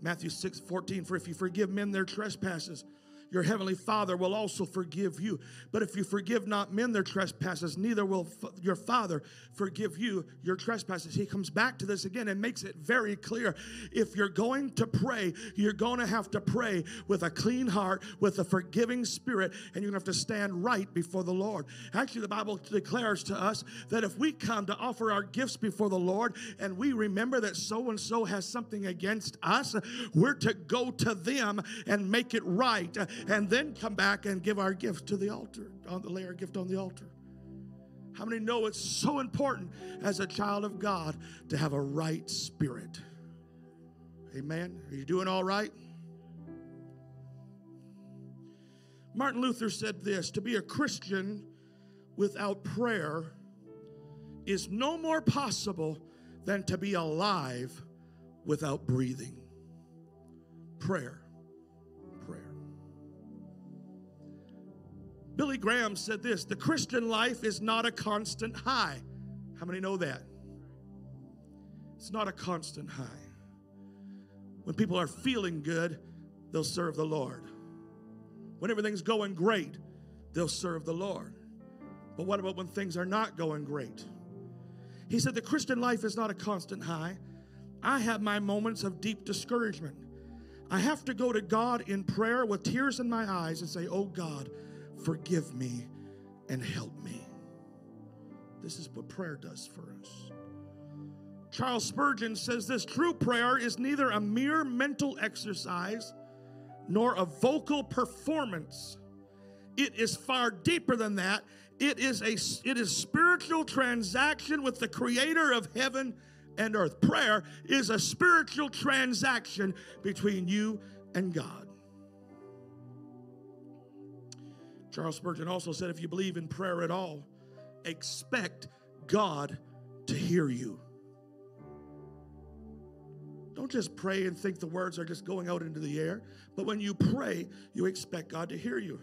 Matthew 6 14, for if you forgive men their trespasses, your heavenly Father will also forgive you. But if you forgive not men their trespasses, neither will f- your Father forgive you your trespasses. He comes back to this again and makes it very clear. If you're going to pray, you're going to have to pray with a clean heart, with a forgiving spirit, and you're going to have to stand right before the Lord. Actually, the Bible declares to us that if we come to offer our gifts before the Lord and we remember that so and so has something against us, we're to go to them and make it right and then come back and give our gift to the altar, on the lay our gift on the altar. How many know it's so important as a child of God to have a right spirit? Amen. Are you doing all right? Martin Luther said this to be a Christian without prayer is no more possible than to be alive without breathing. Prayer. Prayer. Billy Graham said this the Christian life is not a constant high. How many know that? It's not a constant high. When people are feeling good, they'll serve the Lord. When everything's going great, they'll serve the Lord. But what about when things are not going great? He said, The Christian life is not a constant high. I have my moments of deep discouragement. I have to go to God in prayer with tears in my eyes and say, Oh God, forgive me and help me. This is what prayer does for us. Charles Spurgeon says this true prayer is neither a mere mental exercise nor a vocal performance. It is far deeper than that. It is a it is spiritual transaction with the creator of heaven and earth. Prayer is a spiritual transaction between you and God. Charles Spurgeon also said if you believe in prayer at all, expect God to hear you. Don't just pray and think the words are just going out into the air, but when you pray, you expect God to hear you.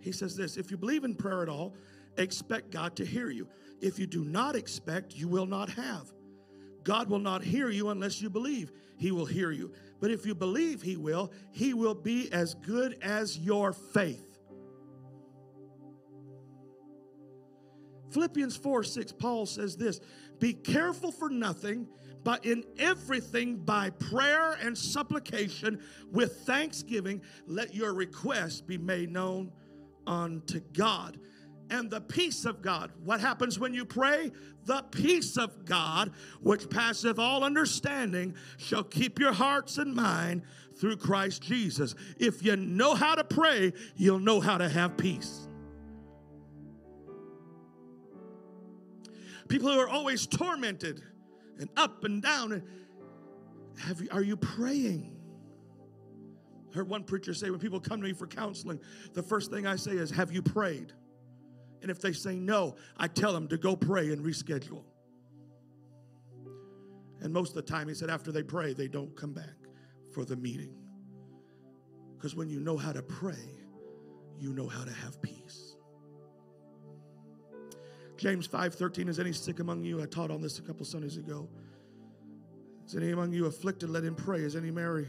He says this if you believe in prayer at all, expect God to hear you. If you do not expect, you will not have. God will not hear you unless you believe He will hear you. But if you believe He will, He will be as good as your faith. Philippians 4 6, Paul says this Be careful for nothing, but in everything by prayer and supplication with thanksgiving, let your requests be made known unto God. And the peace of God. What happens when you pray? The peace of God, which passeth all understanding, shall keep your hearts and mind through Christ Jesus. If you know how to pray, you'll know how to have peace. People who are always tormented and up and down. Have you, are you praying? I heard one preacher say when people come to me for counseling, the first thing I say is, Have you prayed? And if they say no, I tell them to go pray and reschedule. And most of the time, he said, after they pray, they don't come back for the meeting. Because when you know how to pray, you know how to have peace. James 5:13 is any sick among you? I taught on this a couple Sundays ago. Is any among you afflicted? Let him pray. Is any merry?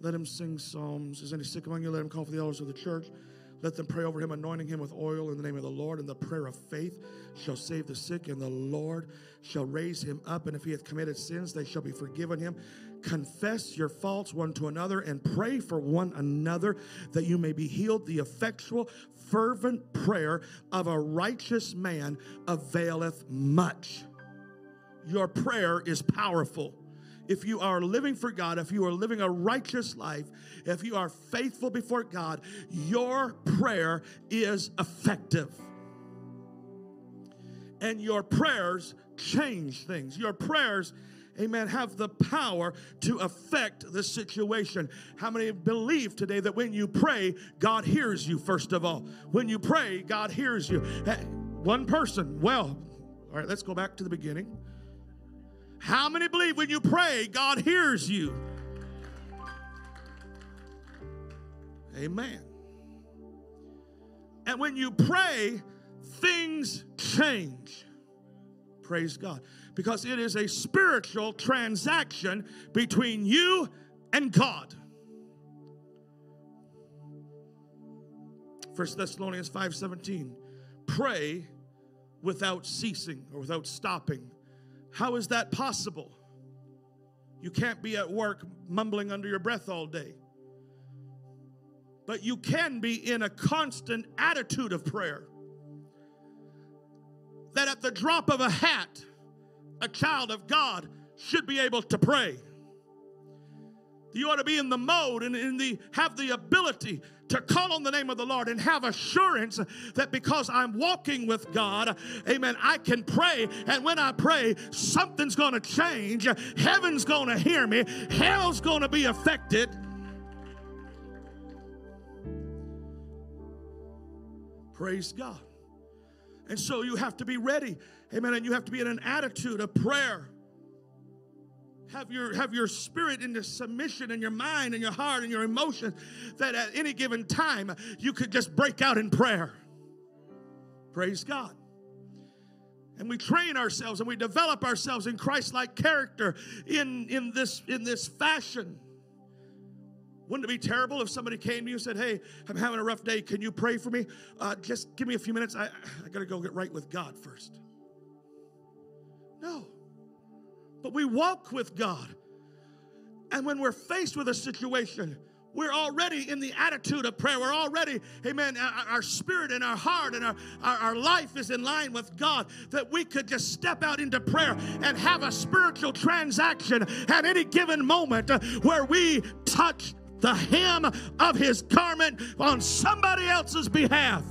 Let him sing psalms. Is any sick among you? Let him call for the elders of the church. Let them pray over him, anointing him with oil in the name of the Lord. And the prayer of faith shall save the sick, and the Lord shall raise him up. And if he hath committed sins, they shall be forgiven him. Confess your faults one to another and pray for one another that you may be healed. The effectual, fervent prayer of a righteous man availeth much. Your prayer is powerful if you are living for God, if you are living a righteous life, if you are faithful before God, your prayer is effective. And your prayers change things. Your prayers, amen, have the power to affect the situation. How many believe today that when you pray, God hears you, first of all? When you pray, God hears you. One person, well, all right, let's go back to the beginning. How many believe when you pray, God hears you? Amen. And when you pray, things change. Praise God. Because it is a spiritual transaction between you and God. 1 Thessalonians 5:17 Pray without ceasing or without stopping. How is that possible? You can't be at work mumbling under your breath all day. But you can be in a constant attitude of prayer. That at the drop of a hat, a child of God should be able to pray. You ought to be in the mode and in the have the ability to call on the name of the Lord and have assurance that because I'm walking with God, amen, I can pray. And when I pray, something's going to change. Heaven's going to hear me. Hell's going to be affected. Praise God. And so you have to be ready. Amen. And you have to be in an attitude of prayer. Have your, have your spirit into submission and your mind and your heart and your emotions that at any given time you could just break out in prayer. Praise God. And we train ourselves and we develop ourselves in Christ-like character in, in, this, in this fashion. Wouldn't it be terrible if somebody came to you and said, Hey, I'm having a rough day. Can you pray for me? Uh, just give me a few minutes. I, I got to go get right with God first. No. But we walk with God. And when we're faced with a situation, we're already in the attitude of prayer. We're already, amen, our, our spirit and our heart and our, our, our life is in line with God that we could just step out into prayer and have a spiritual transaction at any given moment uh, where we touch the hem of his garment on somebody else's behalf.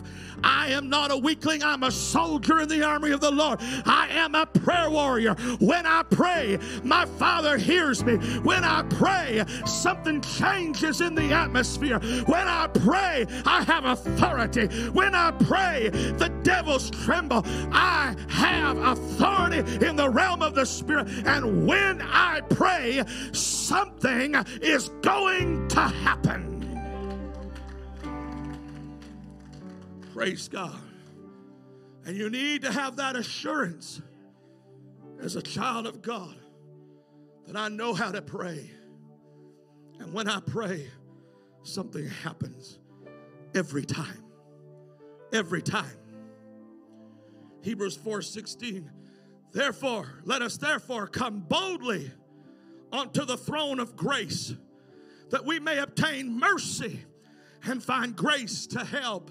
I am not a weakling. I'm a soldier in the army of the Lord. I am a prayer warrior. When I pray, my Father hears me. When I pray, something changes in the atmosphere. When I pray, I have authority. When I pray, the devils tremble. I have authority in the realm of the Spirit. And when I pray, something is going to happen. Praise God. And you need to have that assurance as a child of God that I know how to pray. And when I pray, something happens every time. Every time. Hebrews 4:16. Therefore, let us therefore come boldly unto the throne of grace that we may obtain mercy and find grace to help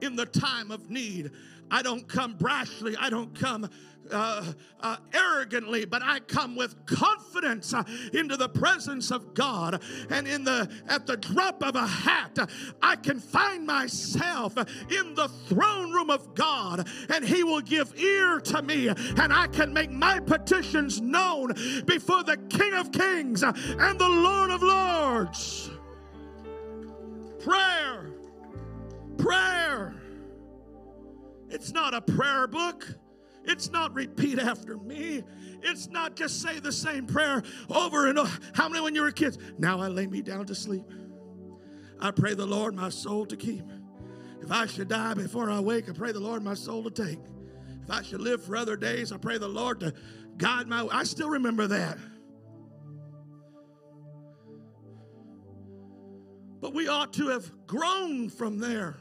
in the time of need. I don't come brashly, I don't come uh, uh, arrogantly, but I come with confidence uh, into the presence of God. And in the at the drop of a hat, I can find myself in the throne room of God, and He will give ear to me, and I can make my petitions known before the King of Kings and the Lord of Lords. Prayer, prayer. It's not a prayer book. It's not repeat after me. It's not just say the same prayer over and over. How many when you were kids? Now I lay me down to sleep. I pray the Lord my soul to keep. If I should die before I wake, I pray the Lord my soul to take. If I should live for other days, I pray the Lord to guide my I still remember that. But we ought to have grown from there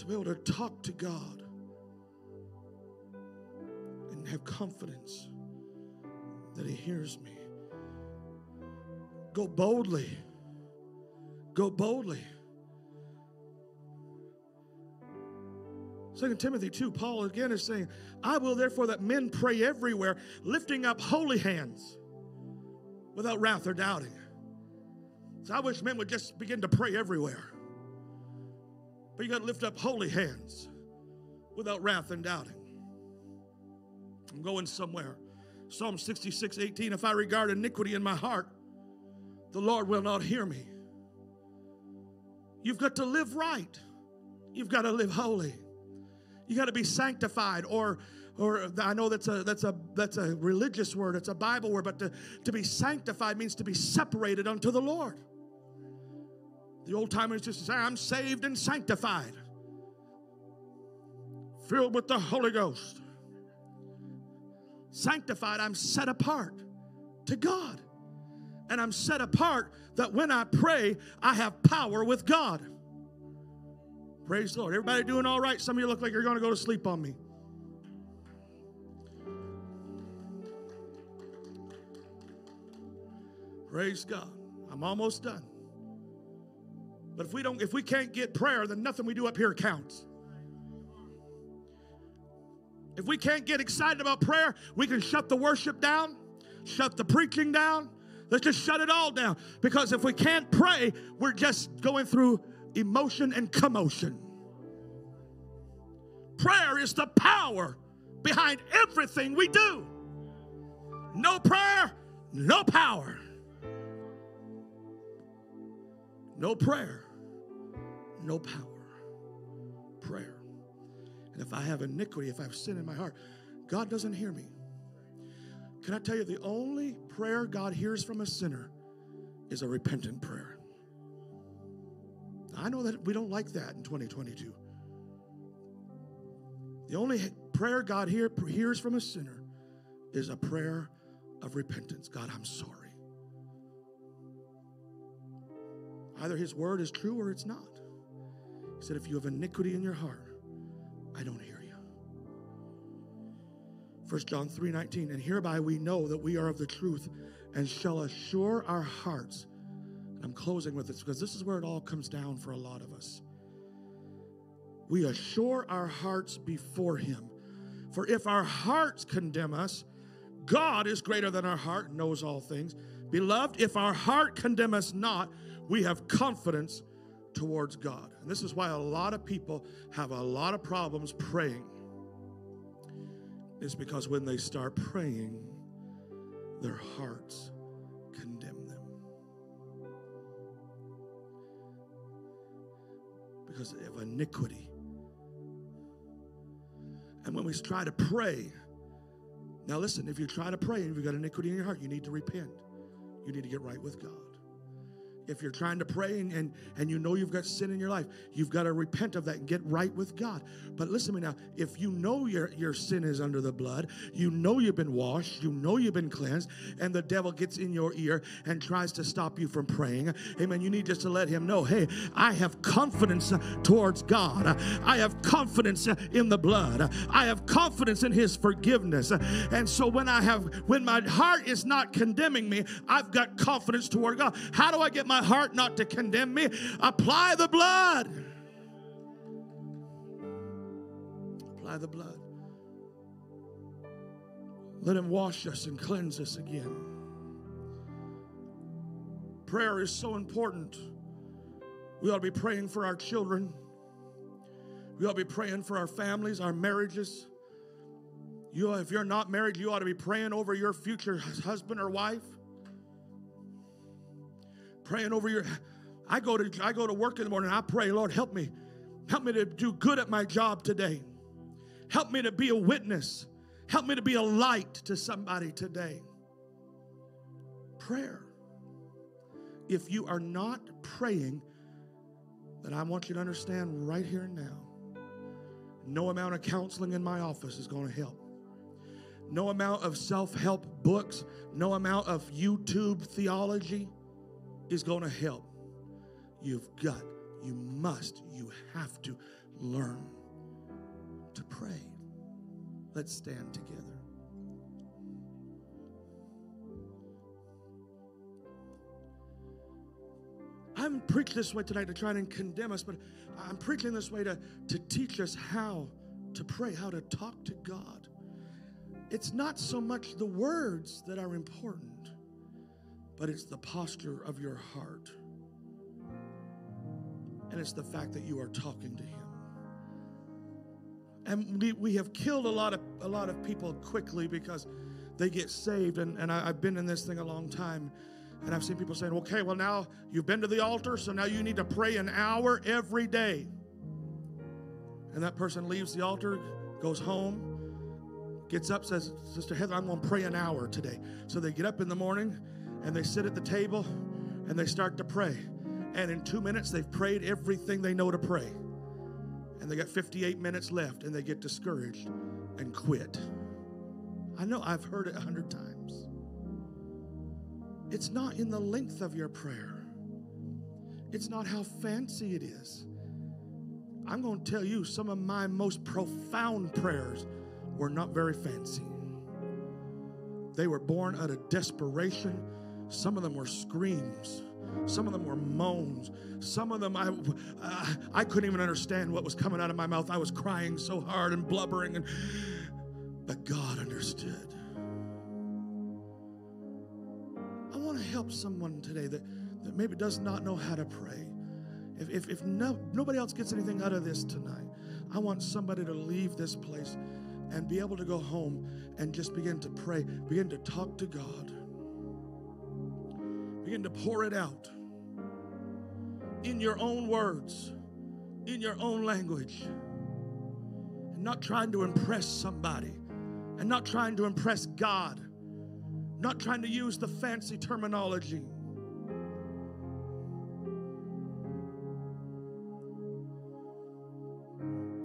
to be able to talk to God and have confidence that He hears me. Go boldly. Go boldly. Second Timothy 2, Paul again is saying, I will therefore that men pray everywhere, lifting up holy hands without wrath or doubting. So I wish men would just begin to pray everywhere. You got to lift up holy hands without wrath and doubting. I'm going somewhere. Psalm 66, 18. If I regard iniquity in my heart, the Lord will not hear me. You've got to live right. You've got to live holy. You got to be sanctified or or I know that's a that's a that's a religious word, it's a Bible word, but to, to be sanctified means to be separated unto the Lord. The old timers just say, I'm saved and sanctified, filled with the Holy Ghost. Sanctified, I'm set apart to God. And I'm set apart that when I pray, I have power with God. Praise the Lord. Everybody doing all right? Some of you look like you're going to go to sleep on me. Praise God. I'm almost done. But if we don't, if we can't get prayer, then nothing we do up here counts. If we can't get excited about prayer, we can shut the worship down, shut the preaching down. Let's just shut it all down. Because if we can't pray, we're just going through emotion and commotion. Prayer is the power behind everything we do. No prayer, no power. No prayer, no power. Prayer. And if I have iniquity, if I have sin in my heart, God doesn't hear me. Can I tell you, the only prayer God hears from a sinner is a repentant prayer. I know that we don't like that in 2022. The only prayer God hear, hears from a sinner is a prayer of repentance. God, I'm sorry. Either his word is true or it's not. Said, if you have iniquity in your heart, I don't hear you. 1 John 3 19, and hereby we know that we are of the truth and shall assure our hearts. And I'm closing with this because this is where it all comes down for a lot of us. We assure our hearts before Him. For if our hearts condemn us, God is greater than our heart, knows all things. Beloved, if our heart condemn us not, we have confidence towards God. And this is why a lot of people have a lot of problems praying. Is because when they start praying, their hearts condemn them. Because of iniquity. And when we try to pray, now listen, if you try to pray and you've got iniquity in your heart, you need to repent. You need to get right with God if you're trying to pray and, and, and you know you've got sin in your life, you've got to repent of that and get right with God. But listen to me now. If you know your, your sin is under the blood, you know you've been washed, you know you've been cleansed, and the devil gets in your ear and tries to stop you from praying, amen, you need just to let him know, hey, I have confidence towards God. I have confidence in the blood. I have confidence in his forgiveness. And so when I have, when my heart is not condemning me, I've got confidence toward God. How do I get my heart not to condemn me? Apply the blood. Apply the blood. Let Him wash us and cleanse us again. Prayer is so important. We ought to be praying for our children. We ought to be praying for our families, our marriages. You, if you're not married, you ought to be praying over your future husband or wife. Praying over your. I go to I go to work in the morning. I pray, Lord, help me, help me to do good at my job today. Help me to be a witness. Help me to be a light to somebody today. Prayer. If you are not praying, then I want you to understand right here and now no amount of counseling in my office is going to help. No amount of self help books, no amount of YouTube theology is going to help. You've got, you must, you have to learn to pray. Let's stand together. I'm preaching this way tonight to try and condemn us, but I'm preaching this way to, to teach us how to pray, how to talk to God. It's not so much the words that are important, but it's the posture of your heart. And it's the fact that you are talking to Him. And we, we have killed a lot of a lot of people quickly because they get saved. And, and I, I've been in this thing a long time. And I've seen people saying, okay, well, now you've been to the altar, so now you need to pray an hour every day. And that person leaves the altar, goes home, gets up, says, Sister Heather, I'm going to pray an hour today. So they get up in the morning and they sit at the table and they start to pray. And in two minutes, they've prayed everything they know to pray. And they got 58 minutes left and they get discouraged and quit. I know I've heard it a hundred times. It's not in the length of your prayer, it's not how fancy it is. I'm going to tell you some of my most profound prayers were not very fancy. They were born out of desperation. Some of them were screams. Some of them were moans. Some of them I, uh, I couldn't even understand what was coming out of my mouth. I was crying so hard and blubbering, and but God understood. I want to help someone today that, that maybe does not know how to pray. If, if, if no, nobody else gets anything out of this tonight, I want somebody to leave this place and be able to go home and just begin to pray, begin to talk to God, begin to pour it out in your own words, in your own language. and not trying to impress somebody and not trying to impress God, not trying to use the fancy terminology.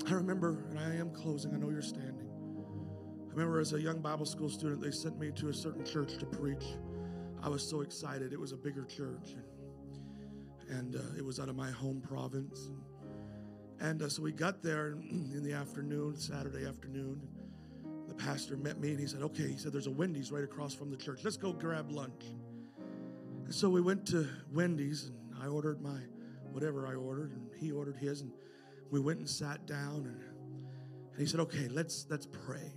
I remember, and I am closing, I know you're standing. I remember as a young Bible school student, they sent me to a certain church to preach. I was so excited. It was a bigger church, and, and uh, it was out of my home province. And uh, so we got there in the afternoon, Saturday afternoon. The pastor met me and he said, Okay, he said, there's a Wendy's right across from the church. Let's go grab lunch. And so we went to Wendy's and I ordered my whatever I ordered and he ordered his and we went and sat down and, and he said, Okay, let's let's pray.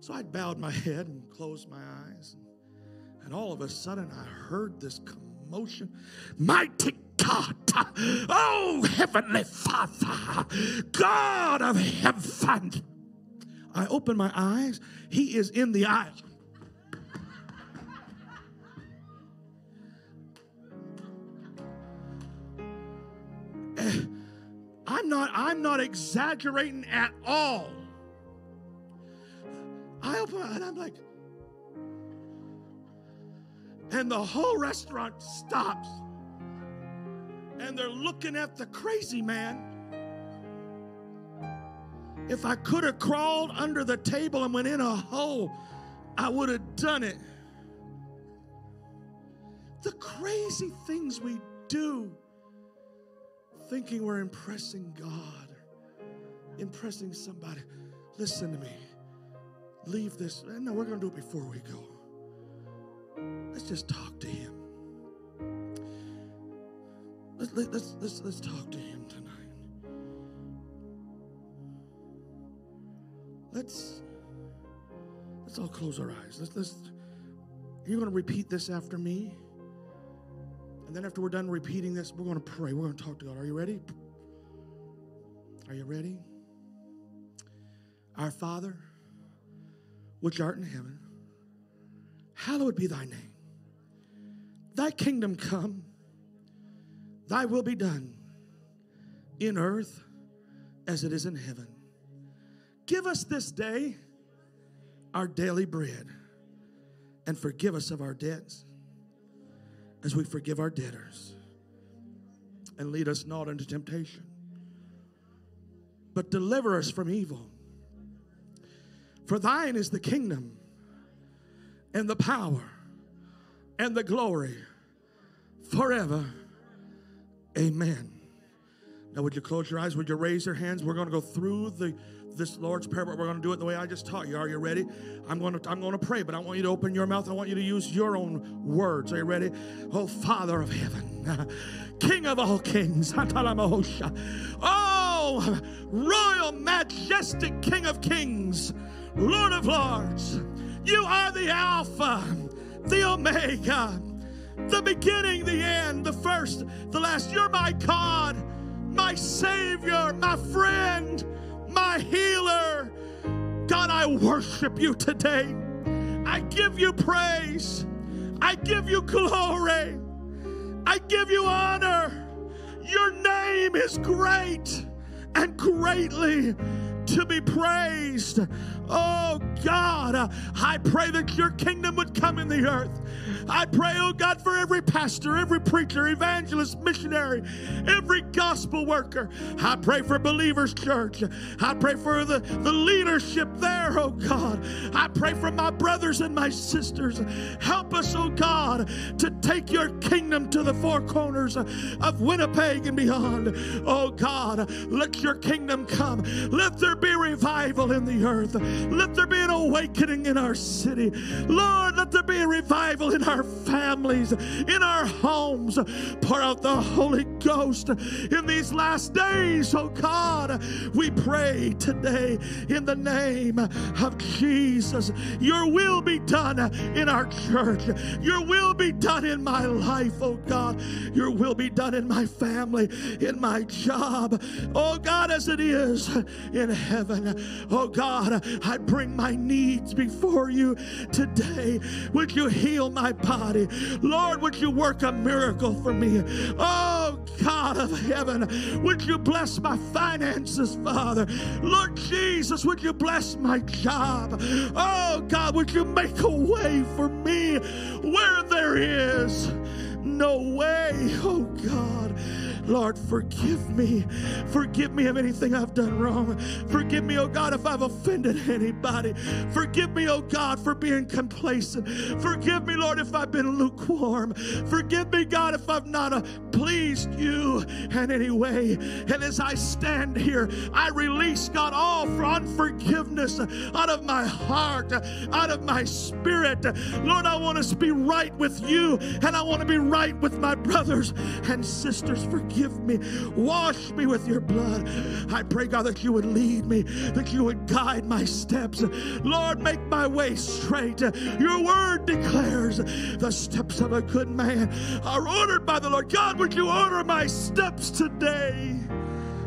So I bowed my head and closed my eyes. And, and all of a sudden I heard this commotion. Mighty God, oh Heavenly Father, God of heaven. I open my eyes. He is in the aisle. Eh, I'm not I'm not exaggerating at all. I open and I'm like, and the whole restaurant stops. And they're looking at the crazy man. If I could have crawled under the table and went in a hole, I would have done it. The crazy things we do, thinking we're impressing God, impressing somebody. Listen to me. Leave this. No, we're going to do it before we go. Let's just talk to Him. Let's, let's, let's, let's talk to Him tonight. Let's let's all close our eyes. Let's let's you're going to repeat this after me. And then after we're done repeating this, we're going to pray. We're going to talk to God. Are you ready? Are you ready? Our Father, which art in heaven, hallowed be thy name. Thy kingdom come, thy will be done in earth as it is in heaven. Give us this day our daily bread and forgive us of our debts as we forgive our debtors. And lead us not into temptation, but deliver us from evil. For thine is the kingdom and the power and the glory forever. Amen. Now, would you close your eyes? Would you raise your hands? We're going to go through the this Lord's Prayer, but we're going to do it the way I just taught you. Are you ready? I'm going to I'm going to pray, but I want you to open your mouth. I want you to use your own words. Are you ready? Oh, Father of heaven, King of all kings, oh, royal, majestic King of kings, Lord of lords, you are the Alpha, the Omega, the beginning, the end, the first, the last. You're my God, my Savior, my friend my healer. God, I worship you today. I give you praise. I give you glory. I give you honor. Your name is great and greatly to be praised. Oh God, I pray that your kingdom would come in the earth. I pray, oh God, for every pastor, every preacher, evangelist, missionary, every gospel worker. I pray for Believers Church. I pray for the, the leadership there, oh God. I pray for my brothers and my sisters. Help us, oh God, to take your kingdom to the four corners of Winnipeg and beyond. Oh God, let your kingdom come. Let there be revival in the earth. Let there be an awakening in our city. Lord, let there be a revival in our families, in our homes. Pour out the Holy Ghost in these last days, oh God. We pray today in the name of Jesus. Your will be done in our church. Your will be done in my life, oh God. Your will be done in my family, in my job, oh God, as it is in heaven. Oh God, I bring my needs before you today. Would you heal my body? Lord, would you work a miracle for me? Oh God of heaven, would you bless my finances, Father? Lord Jesus, would you bless my job? Oh, God, would you make a way for me where there is no way? Oh, God. Lord, forgive me. Forgive me of anything I've done wrong. Forgive me, oh God, if I've offended anybody. Forgive me, oh God, for being complacent. Forgive me, Lord, if I've been lukewarm. Forgive me, God, if I've not uh, pleased you in any way. And as I stand here, I release, God, all for unforgiveness out of my heart, out of my spirit. Lord, I want to be right with you, and I want to be right with my brothers and sisters. Forgive me. Wash me with your blood. I pray, God, that you would lead me, that you would guide my steps. Lord, make my way straight. Your word declares the steps of a good man are ordered by the Lord. God, would you order my steps today?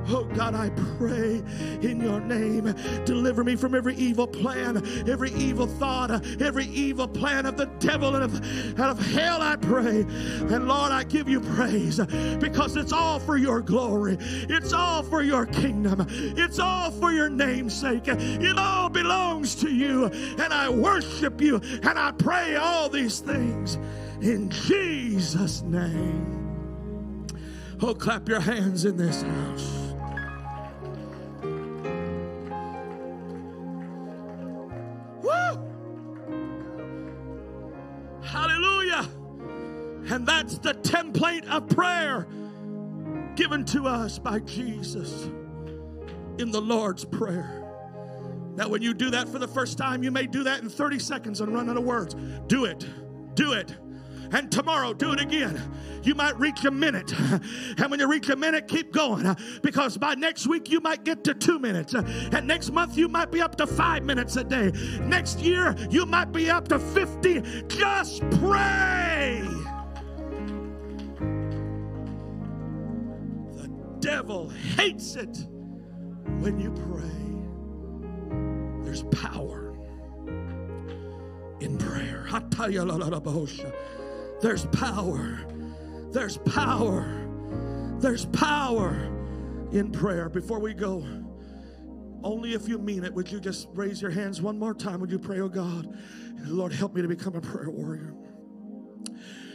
Oh God, I pray in your name. Deliver me from every evil plan, every evil thought, every evil plan of the devil and of, and of hell, I pray. And Lord, I give you praise because it's all for your glory. It's all for your kingdom. It's all for your name's sake. It all belongs to you. And I worship you. And I pray all these things in Jesus' name. Oh, clap your hands in this house. And that's the template of prayer given to us by Jesus in the Lord's Prayer. Now, when you do that for the first time, you may do that in 30 seconds and run out of words. Do it. Do it. And tomorrow, do it again. You might reach a minute. And when you reach a minute, keep going. Because by next week, you might get to two minutes. And next month, you might be up to five minutes a day. Next year, you might be up to 50. Just pray. Devil hates it when you pray. There's power in prayer. There's power. There's power. There's power in prayer. Before we go, only if you mean it, would you just raise your hands one more time? Would you pray, oh God, Lord, help me to become a prayer warrior.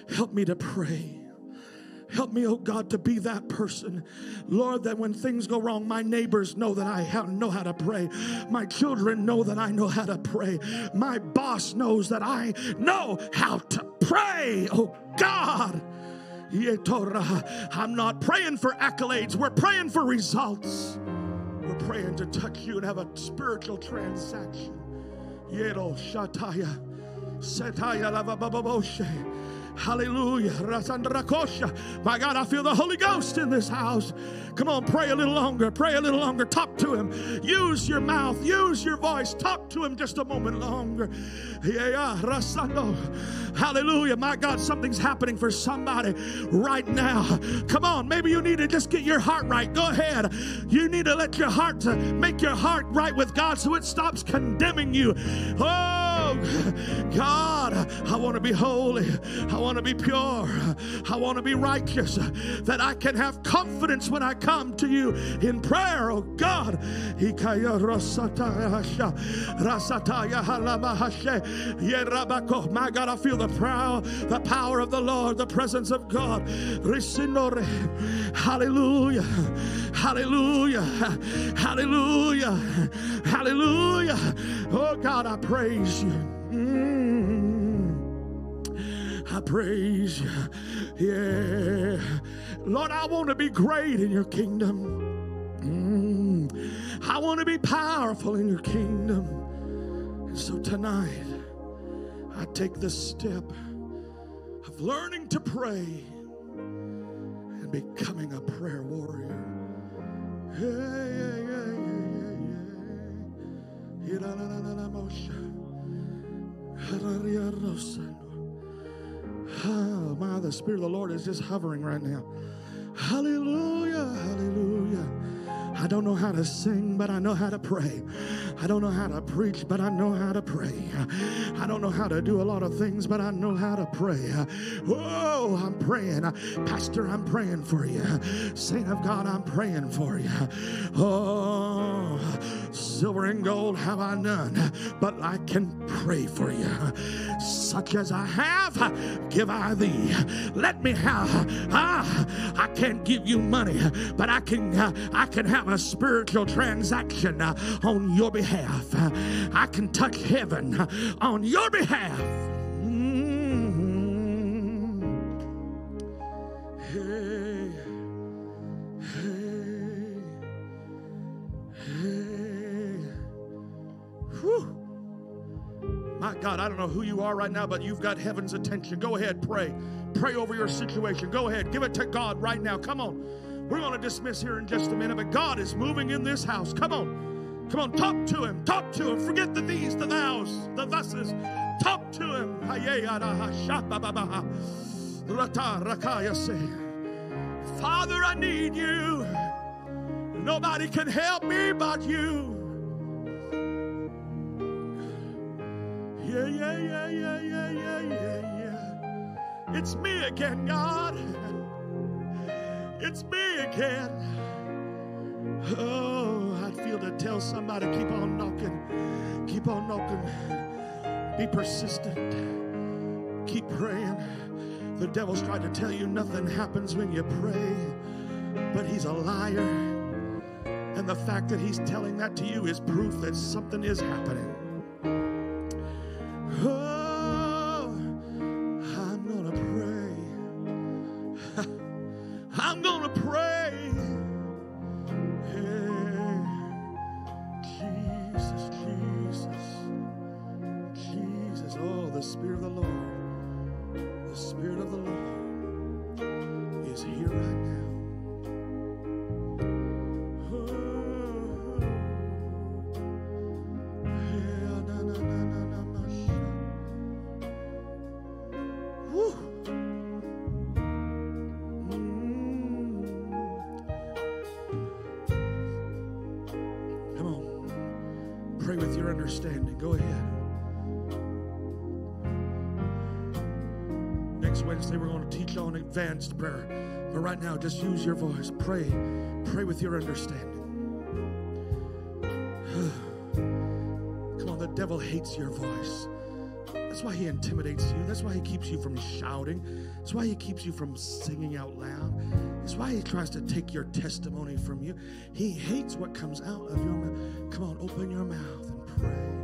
Help me to pray. Help me, oh God, to be that person. Lord, that when things go wrong, my neighbors know that I have, know how to pray. My children know that I know how to pray. My boss knows that I know how to pray. Oh God. I'm not praying for accolades. We're praying for results. We're praying to touch you and have a spiritual transaction. Yedo shataya. Setaya lavababoshe. Hallelujah. My God, I feel the Holy Ghost in this house. Come on, pray a little longer. Pray a little longer. Talk to Him. Use your mouth. Use your voice. Talk to Him just a moment longer. Hallelujah. My God, something's happening for somebody right now. Come on, maybe you need to just get your heart right. Go ahead. You need to let your heart to make your heart right with God so it stops condemning you. Oh, God, I want to be holy. I want to be pure. I want to be righteous. That I can have confidence when I come to you in prayer, oh God. My God, I feel the power, the power of the Lord, the presence of God. Hallelujah. Hallelujah. Hallelujah. Hallelujah. Oh God, I praise you. Mm. I praise you. Yeah. Lord, I want to be great in your kingdom. Mm. I want to be powerful in your kingdom. And so tonight, I take the step of learning to pray and becoming a prayer warrior. Yeah, yeah, yeah, yeah, yeah, yeah. Oh, my, the Spirit of the Lord is just hovering right now. Hallelujah, hallelujah. I don't know how to sing, but I know how to pray. I don't know how to preach, but I know how to pray. I don't know how to do a lot of things, but I know how to pray. Oh, I'm praying. Pastor, I'm praying for you. Saint of God, I'm praying for you. Oh, silver and gold have I none, but I can pray for you. Such as I have, give I thee. Let me have. Ah, I can't give you money, but I can. I can have a spiritual transaction uh, on your behalf. I can touch heaven uh, on your behalf. My God, I don't know who you are right now, but you've got heaven's attention. Go ahead, pray. Pray over your situation. Go ahead, give it to God right now. Come on. We're going to dismiss here in just a minute, but God is moving in this house. Come on. Come on, talk to him. Talk to him. Forget the these, the thous, the thuses. Talk to him. Father, I need you. Nobody can help me but you. Yeah, yeah, yeah, yeah, yeah, yeah, yeah, yeah. It's me again, God. It's me again. Oh, I'd feel to tell somebody keep on knocking, keep on knocking, be persistent, keep praying. The devil's tried to tell you nothing happens when you pray, but he's a liar. And the fact that he's telling that to you is proof that something is happening. Oh, I'm gonna pray. Go ahead. Next Wednesday, we're going to teach on advanced prayer. But right now, just use your voice. Pray. Pray with your understanding. Come on, the devil hates your voice. That's why he intimidates you. That's why he keeps you from shouting. That's why he keeps you from singing out loud. That's why he tries to take your testimony from you. He hates what comes out of your mouth. Come on, open your mouth and pray.